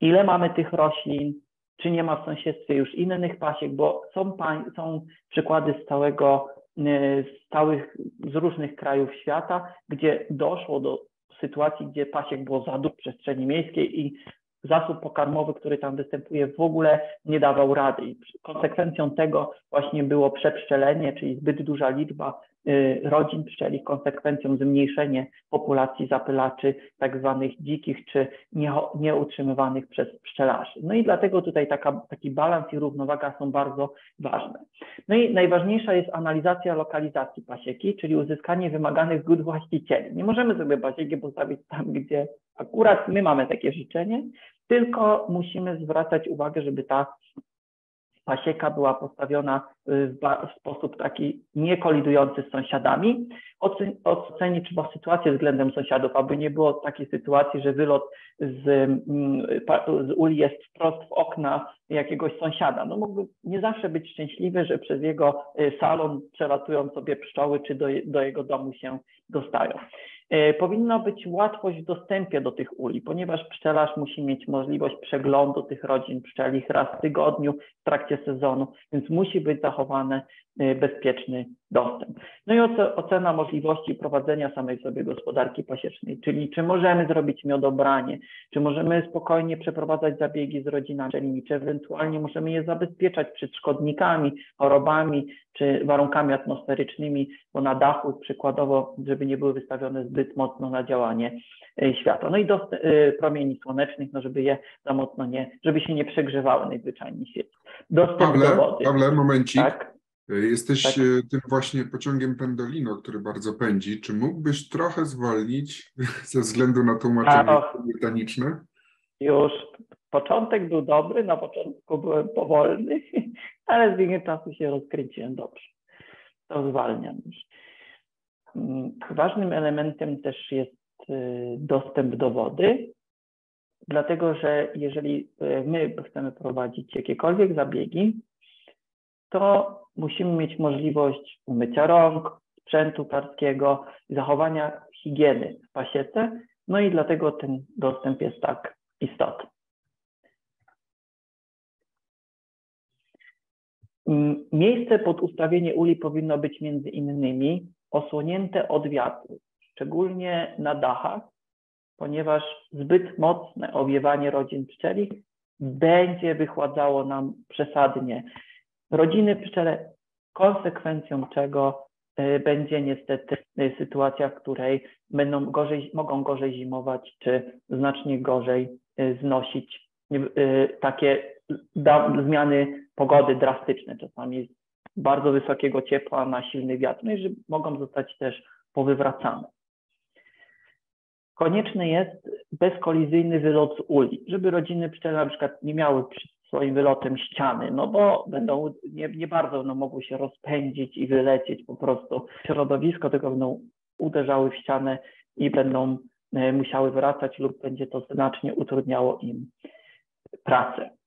L: ile mamy tych roślin, czy nie ma w sąsiedztwie już innych pasiek, bo są, są przykłady stałego E, stałych z różnych krajów świata, gdzie doszło do sytuacji, gdzie pasiek było za dużo w przestrzeni miejskiej i zasób pokarmowy, który tam występuje, w ogóle nie dawał rady. I konsekwencją tego właśnie było przepszczelenie, czyli zbyt duża liczba rodzin pszczelich, konsekwencją zmniejszenie populacji zapylaczy, tak zwanych dzikich czy nie, nieutrzymywanych przez pszczelarzy. No i dlatego tutaj taka, taki balans i równowaga są bardzo ważne. No i najważniejsza jest analizacja lokalizacji pasieki, czyli uzyskanie wymaganych zgód właścicieli. Nie możemy sobie pasieki postawić tam, gdzie akurat my mamy takie życzenie, tylko musimy zwracać uwagę, żeby ta pasieka była postawiona y, w sposób taki niekolidujący z sąsiadami. Ocenić trzeba sytuację względem sąsiadów, aby nie było takiej sytuacji, że wylot z, mm, z uli jest wprost w okna jakiegoś sąsiada. No mógłby nie zawsze być szczęśliwy, że przez jego y, salon przelatują sobie pszczoły, czy do, do jego domu się dostają. E, powinna być łatwość w dostępie do tych uli, ponieważ pszczelarz musi mieć możliwość przeglądu tych rodzin pszczelich raz w tygodniu w trakcie sezonu, więc musi być zachowany e, bezpieczny dostęp. No i ocena możliwości prowadzenia samej sobie gospodarki pasiecznej, czyli czy możemy zrobić miodobranie, czy możemy spokojnie przeprowadzać zabiegi z rodzinami pszczelimi, czy ewentualnie możemy je zabezpieczać przed szkodnikami, chorobami, czy warunkami atmosferycznymi, bo na dachu przykładowo, żeby nie były wystawione zbyt mocno na działanie e, światła. No i do e, promieni słonecznych, no żeby je za mocno nie, żeby się nie przegrzewały najzwyczajniej w świecie.
B: Dostęp Pawle, do wody. Pawle, momencik. Tak? E, jesteś tak. tym właśnie pociągiem Pendolino, który bardzo pędzi. Czy mógłbyś trochę zwolnić ze względu na tłumaczenie brytaniczne?
L: Już początek był dobry, na początku byłem powolny, ale z biegiem czasu się rozkręciłem dobrze. To zwalniam już. Mm, ważnym elementem też jest y, dostęp do wody, dlatego że jeżeli y, my chcemy prowadzić jakiekolwiek zabiegi, to musimy mieć możliwość umycia rąk, sprzętu parskiego, zachowania higieny w pasiece, no i dlatego ten dostęp jest tak istotny. Mm, miejsce pod ustawienie uli powinno być między innymi osłonięte od wiatru, szczególnie na dachach, ponieważ zbyt mocne owiewanie rodzin pszczelich będzie wychładzało nam przesadnie rodziny pszczele, konsekwencją czego e, będzie niestety e, sytuacja, w której będą gorzej, mogą gorzej zimować, czy znacznie gorzej e, znosić takie zmiany pogody drastyczne, czasami bardzo wysokiego ciepła na silny wiatr, no i że mogą zostać też powywracane. Konieczny jest bezkolizyjny wylot z uli, żeby rodziny pszczele na przykład nie miały swoim wylotem ściany, no bo będą nie, nie bardzo no, mogły się rozpędzić i wylecieć po prostu środowisko, tylko będą uderzały w ścianę i będą e, musiały wracać lub będzie to znacznie utrudniało im pracę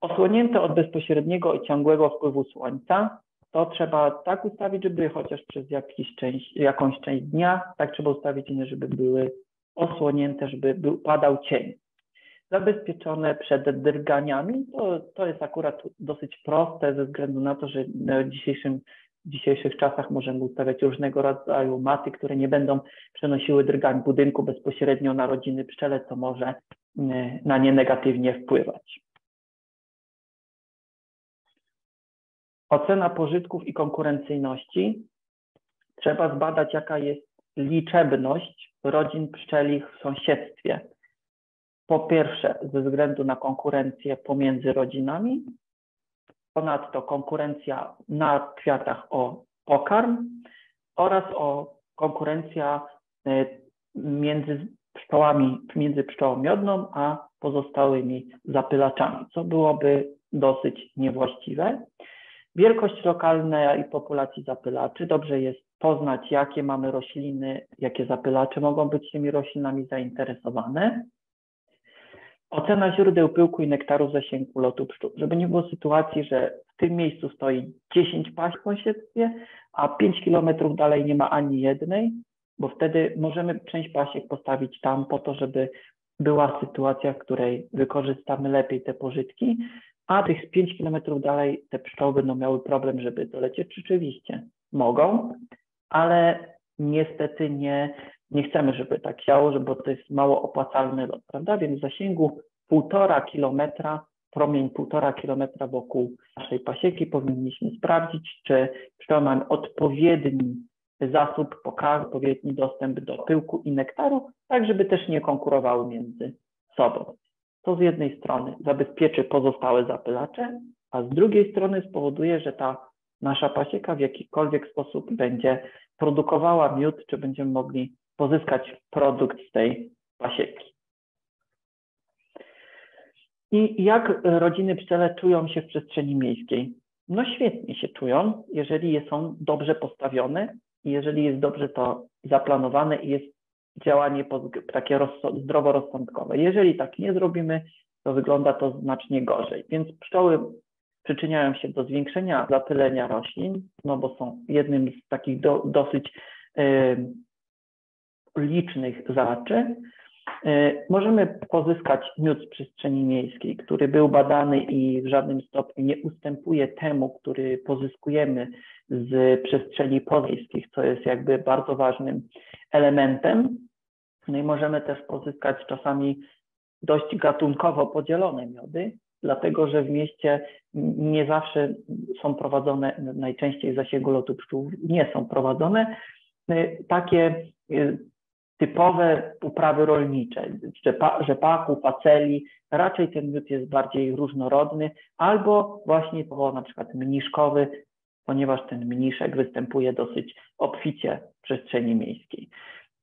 L: osłonięte od bezpośredniego i ciągłego wpływu słońca, to trzeba tak ustawić, żeby chociaż przez jakiś część, jakąś część dnia, tak trzeba ustawić żeby były osłonięte, żeby był, padał cień. Zabezpieczone przed drganiami, to, to jest akurat dosyć proste ze względu na to, że w dzisiejszym w dzisiejszych czasach możemy ustawiać różnego rodzaju maty, które nie będą przenosiły drgań budynku bezpośrednio na rodziny pszczele, co może na nie negatywnie wpływać. Ocena pożytków i konkurencyjności. Trzeba zbadać, jaka jest liczebność rodzin pszczelich w sąsiedztwie. Po pierwsze, ze względu na konkurencję pomiędzy rodzinami, ponadto konkurencja na kwiatach o pokarm oraz o konkurencja e, między pszczołami, między pszczołą miodną a pozostałymi zapylaczami, co byłoby dosyć niewłaściwe. Wielkość lokalna i populacji zapylaczy. Dobrze jest poznać, jakie mamy rośliny, jakie zapylacze mogą być tymi roślinami zainteresowane. Ocena źródeł pyłku i nektaru w zasięgu lotu pszczół, żeby nie było sytuacji, że w tym miejscu stoi 10 paś w sąsiedztwie, a 5 kilometrów dalej nie ma ani jednej, bo wtedy możemy część pasiek postawić tam po to, żeby była sytuacja, w której wykorzystamy lepiej te pożytki, a tych 5 kilometrów dalej te pszczoły będą miały problem, żeby dolecieć. Rzeczywiście mogą, ale niestety nie, nie chcemy, żeby tak działo, bo to jest mało opłacalny lot, prawda? Więc w zasięgu półtora kilometra, promień półtora kilometra wokół naszej pasieki powinniśmy sprawdzić, czy pszczoły mają odpowiedni zasób pokarm, odpowiedni dostęp do pyłku i nektaru, tak żeby też nie konkurowały między sobą. To z jednej strony zabezpieczy pozostałe zapylacze, a z drugiej strony spowoduje, że ta nasza pasieka w jakikolwiek sposób będzie produkowała miód, czy będziemy mogli pozyskać produkt z tej pasieki. I jak rodziny pszczele czują się w przestrzeni miejskiej? No świetnie się czują, jeżeli są dobrze postawione i jeżeli jest dobrze to zaplanowane i jest działanie takie zdroworozsądkowe. Jeżeli tak nie zrobimy, to wygląda to znacznie gorzej. Więc pszczoły przyczyniają się do zwiększenia zapylenia roślin, no bo są jednym z takich do, dosyć y, licznych zaczy. Y, możemy pozyskać miód z przestrzeni miejskiej, który był badany i w żadnym stopniu nie ustępuje temu, który pozyskujemy z przestrzeni powiejskich, co jest jakby bardzo ważnym elementem. No i możemy też pozyskać czasami dość gatunkowo podzielone miody, dlatego że w mieście nie zawsze są prowadzone, najczęściej w zasięgu lotu pszczół nie są prowadzone takie y, typowe uprawy rolnicze, rzepaku, faceli, raczej ten miód jest bardziej różnorodny, albo właśnie to na przykład mniszkowy, ponieważ ten mniszek występuje dosyć obficie w przestrzeni miejskiej.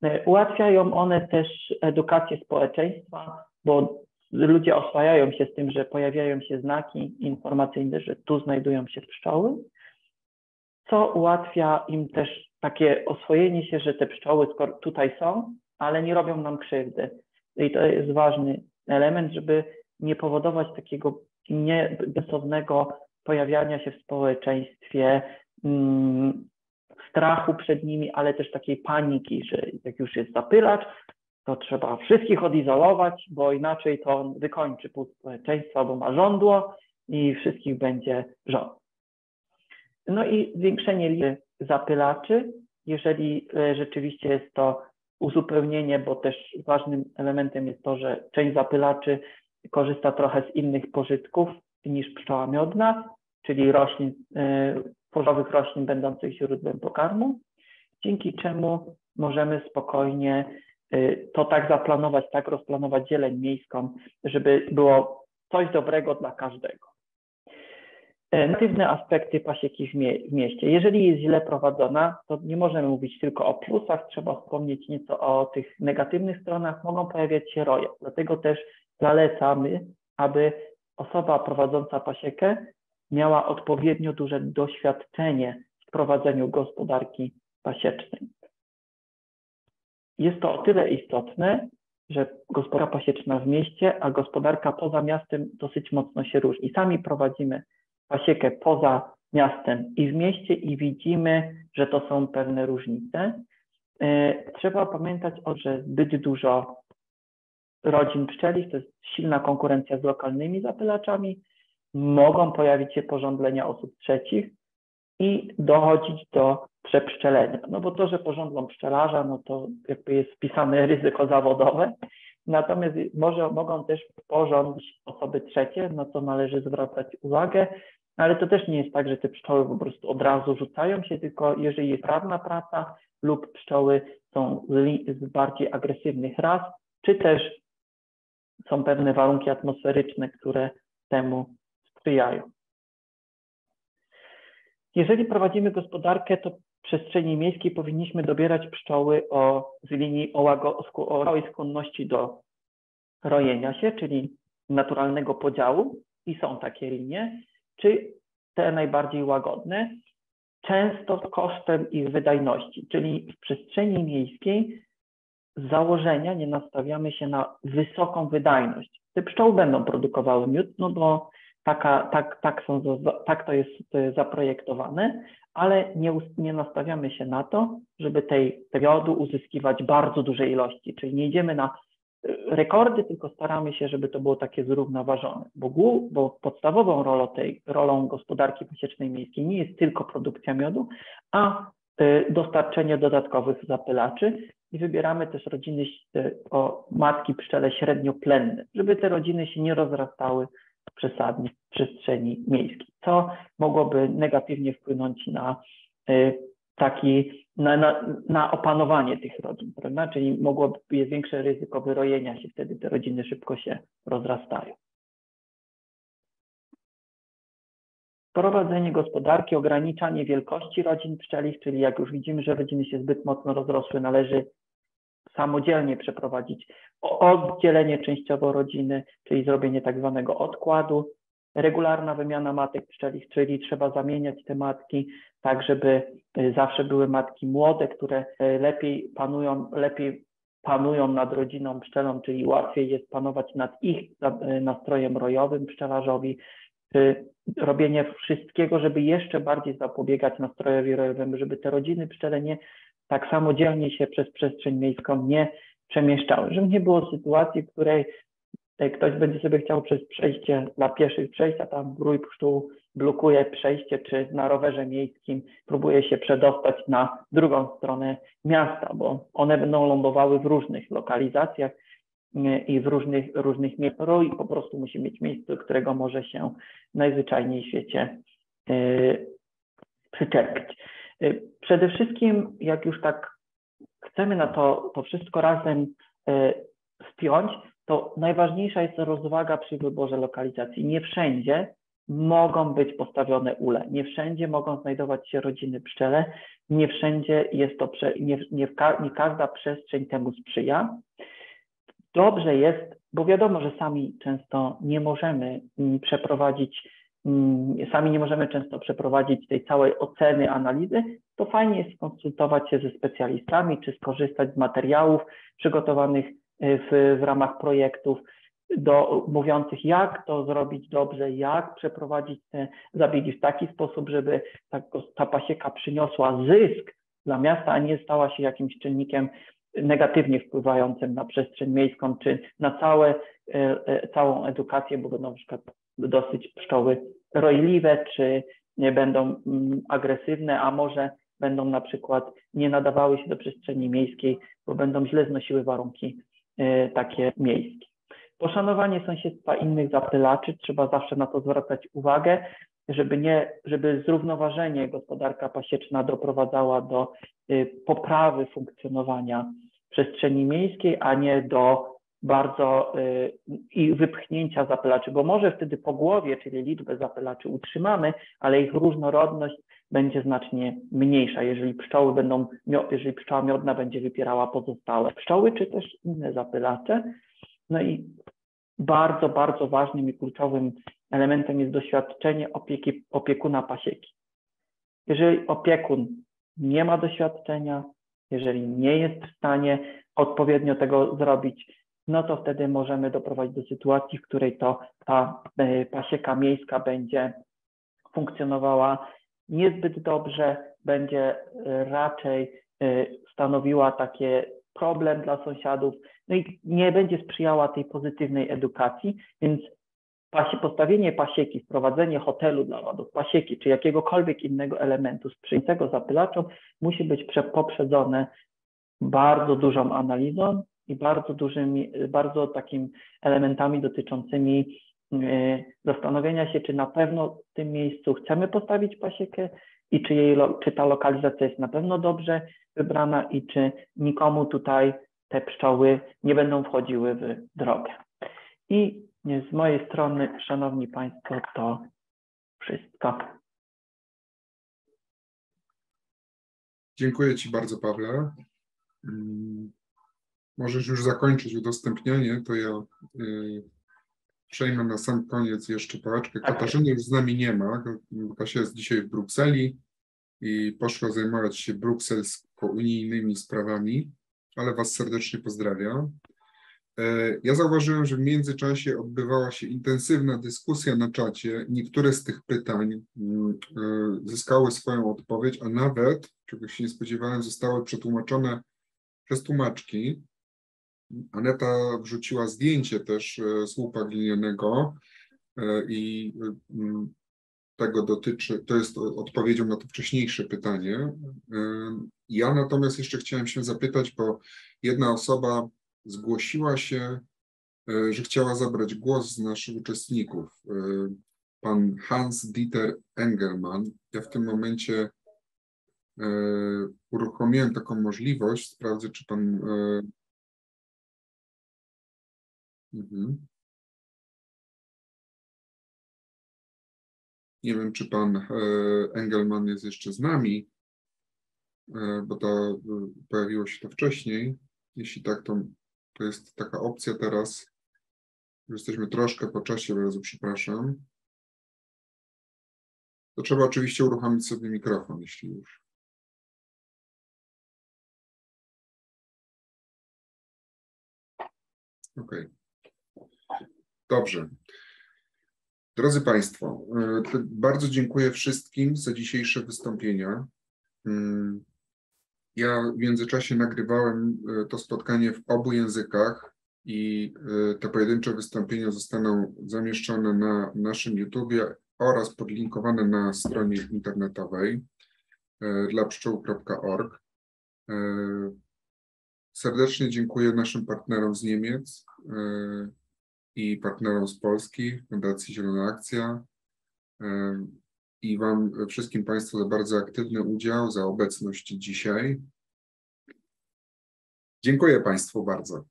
L: E, ułatwiają one też edukację społeczeństwa, bo ludzie oswajają się z tym, że pojawiają się znaki informacyjne, że tu znajdują się pszczoły, co ułatwia im też takie oswojenie się, że te pszczoły tutaj są, ale nie robią nam krzywdy. I to jest ważny element, żeby nie powodować takiego niebezsownego pojawiania się w społeczeństwie, mm, strachu przed nimi, ale też takiej paniki, że jak już jest zapylacz, to trzeba wszystkich odizolować, bo inaczej to on wykończy pół społeczeństwa, bo ma żądło i wszystkich będzie rząd. No i zwiększenie liczby zapylaczy, jeżeli e, rzeczywiście jest to uzupełnienie, bo też ważnym elementem jest to, że część zapylaczy korzysta trochę z innych pożytków niż pszczoła miodna, czyli roślin, e, płodowych roślin będących źródłem pokarmu, dzięki czemu możemy spokojnie e, to tak zaplanować, tak rozplanować zieleń miejską, żeby było coś dobrego dla każdego. E, negatywne aspekty pasieki w, mie w, mieście. Jeżeli jest źle prowadzona, to nie możemy mówić tylko o plusach, trzeba wspomnieć nieco o tych negatywnych stronach. Mogą pojawiać się roje, dlatego też zalecamy, aby osoba prowadząca pasiekę miała odpowiednio duże doświadczenie w prowadzeniu gospodarki pasiecznej. Jest to o tyle istotne, że gospodarka pasieczna w mieście, a gospodarka poza miastem dosyć mocno się różni. Sami prowadzimy pasiekę poza miastem i w mieście i widzimy, że to są pewne różnice. E, trzeba pamiętać o, że zbyt dużo rodzin pszczelich, to jest silna konkurencja z lokalnymi zapylaczami, mogą pojawić się pożądlenia osób trzecich, i dochodzić do przepszczelenia. No bo to, że porządną pszczelarza, no to jakby jest wpisane ryzyko zawodowe, natomiast może, mogą też porządzić osoby trzecie, na co należy zwracać uwagę, ale to też nie jest tak, że te pszczoły po prostu od razu rzucają się, tylko jeżeli jest prawna praca lub pszczoły są z, z bardziej agresywnych ras, czy też są pewne warunki atmosferyczne, które temu sprzyjają. Jeżeli prowadzimy gospodarkę, to w przestrzeni miejskiej powinniśmy dobierać pszczoły o, z linii o, o małej skłonności do rojenia się, czyli naturalnego podziału i są takie linie, czy te najbardziej łagodne, często kosztem ich wydajności, czyli w przestrzeni miejskiej z założenia nie nastawiamy się na wysoką wydajność. Te pszczoły będą produkowały miód, no bo taka, tak, tak, są, tak to jest zaprojektowane, ale nie, nie nastawiamy się na to, żeby tej miodu uzyskiwać bardzo duże ilości, czyli nie idziemy na rekordy, tylko staramy się, żeby to było takie zrównoważone, bo, bo podstawową rolą tej, rolą gospodarki pasiecznej miejskiej nie jest tylko produkcja miodu, a y, dostarczenie dodatkowych zapylaczy i wybieramy też rodziny y, o matki pszczele średnioplenne, żeby te rodziny się nie rozrastały przesadnie w przestrzeni miejskiej, co mogłoby negatywnie wpłynąć na y, taki na, na, na, opanowanie tych rodzin, prawda? Czyli mogłoby jest większe ryzyko wyrojenia się, wtedy te rodziny szybko się rozrastają. Prowadzenie gospodarki, ograniczanie wielkości rodzin pszczelich, czyli jak już widzimy, że rodziny się zbyt mocno rozrosły, należy samodzielnie przeprowadzić oddzielenie częściowo rodziny, czyli zrobienie tak zwanego odkładu, regularna wymiana matek pszczelich, czyli trzeba zamieniać te matki tak, żeby y, zawsze były matki młode, które y, lepiej panują, lepiej panują nad rodziną pszczelą, czyli łatwiej jest panować nad ich y, nastrojem rojowym pszczelarzowi, robienie wszystkiego, żeby jeszcze bardziej zapobiegać nastrojowi rojowemu, żeby te rodziny pszczele nie tak samodzielnie się przez przestrzeń miejską nie przemieszczały, żeby nie było sytuacji, w której ktoś będzie sobie chciał przez przejście dla pieszych przejść, a tam grój pszczół blokuje przejście, czy na rowerze miejskim próbuje się przedostać na drugą stronę miasta, bo one będą lądowały w różnych lokalizacjach i w różnych, różnych miejscach. Rój po prostu musi mieć miejsce, do którego może się najzwyczajniej w świecie yy, przyczepić. Yy, przede wszystkim, jak już tak chcemy na to, to wszystko razem yy, spiąć, to najważniejsza jest rozwaga przy wyborze lokalizacji. Nie wszędzie mogą być postawione ule, nie wszędzie mogą znajdować się rodziny pszczele, nie wszędzie jest to, nie, nie, nie każda przestrzeń temu sprzyja. Dobrze jest, bo wiadomo, że sami często nie możemy mm, przeprowadzić, mm, sami nie możemy często przeprowadzić tej całej oceny, analizy, to fajnie jest skonsultować się ze specjalistami, czy skorzystać z materiałów przygotowanych w, w ramach projektów do, mówiących, jak to zrobić dobrze, jak przeprowadzić te zabiegi w taki sposób, żeby ta, ta pasieka przyniosła zysk dla miasta, a nie stała się jakimś czynnikiem negatywnie wpływającym na przestrzeń miejską, czy na całe, e, e, całą edukację, bo będą na przykład dosyć pszczoły rojliwe, czy nie będą mm, agresywne, a może będą na przykład nie nadawały się do przestrzeni miejskiej, bo będą źle znosiły warunki takie miejskie. Poszanowanie sąsiedztwa innych zapylaczy, trzeba zawsze na to zwracać uwagę, żeby, nie, żeby zrównoważenie gospodarka pasieczna doprowadzała do e, poprawy funkcjonowania przestrzeni miejskiej, a nie do bardzo e, i wypchnięcia zapylaczy, bo może wtedy po głowie, czyli liczbę zapylaczy utrzymamy, ale ich różnorodność będzie znacznie mniejsza, jeżeli pszczoły będą, jeżeli pszczoła miodna będzie wypierała pozostałe pszczoły, czy też inne zapylacze. No i bardzo, bardzo ważnym i kluczowym elementem jest doświadczenie opieki, opiekuna pasieki. Jeżeli opiekun nie ma doświadczenia, jeżeli nie jest w stanie odpowiednio tego zrobić, no to wtedy możemy doprowadzić do sytuacji, w której to ta e, pasieka miejska będzie funkcjonowała niezbyt dobrze, będzie e, raczej e, stanowiła takie problem dla sąsiadów, no i nie będzie sprzyjała tej pozytywnej edukacji, więc postawienie pasieki, wprowadzenie hotelu dla owadów, pasieki czy jakiegokolwiek innego elementu sprzyjającego zapylaczom musi być poprzedzone bardzo dużą analizą i bardzo dużymi, bardzo takim elementami dotyczącymi e, zastanowienia się, czy na pewno w tym miejscu chcemy postawić pasiekę i czy, jej, czy ta lokalizacja jest na pewno dobrze wybrana i czy nikomu tutaj te pszczoły nie będą wchodziły w drogę. I z mojej strony, Szanowni Państwo, to wszystko.
B: Dziękuję Ci bardzo, Pawle. Możesz już zakończyć udostępnianie, to ja y, przejmę na sam koniec jeszcze pałeczkę. Tak. Katarzyny już z nami nie ma. Kasia jest dzisiaj w Brukseli i poszła zajmować się brukselsko-unijnymi sprawami, ale Was serdecznie pozdrawiam. E, ja zauważyłem, że w międzyczasie odbywała się intensywna dyskusja na czacie. Niektóre z tych pytań mm, e, zyskały swoją odpowiedź, a nawet, czego się nie spodziewałem, zostały przetłumaczone przez tłumaczki. Aneta wrzuciła zdjęcie też e, słupa glinianego i mm, tego dotyczy, to jest odpowiedzią na to wcześniejsze pytanie. Ja natomiast jeszcze chciałem się zapytać, bo jedna osoba zgłosiła się, e, że chciała zabrać głos z naszych uczestników. E, pan Hans-Dieter Engelmann. Ja w tym momencie e, uruchomiłem taką możliwość. Sprawdzę, czy pan. Mhm. Nie wiem, czy pan Engelman jest jeszcze z nami, bo to pojawiło się to wcześniej. Jeśli tak, to to jest taka opcja teraz. Jesteśmy troszkę po czasie, bardzo przepraszam. To trzeba oczywiście uruchomić sobie mikrofon, jeśli już. OK. Dobrze. Drodzy Państwo, e, bardzo dziękuję wszystkim za dzisiejsze wystąpienia. Mm, ja w międzyczasie nagrywałem e, to spotkanie w obu językach i e, te pojedyncze wystąpienia zostaną zamieszczone na naszym YouTubie oraz podlinkowane na stronie internetowej dla pszczół.org. Serdecznie dziękuję naszym partnerom z Niemiec i partnerom z Polski, Fundacji Zielona Akcja i Wam wszystkim Państwu za bardzo aktywny udział, za obecność dzisiaj. Dziękuję Państwu bardzo.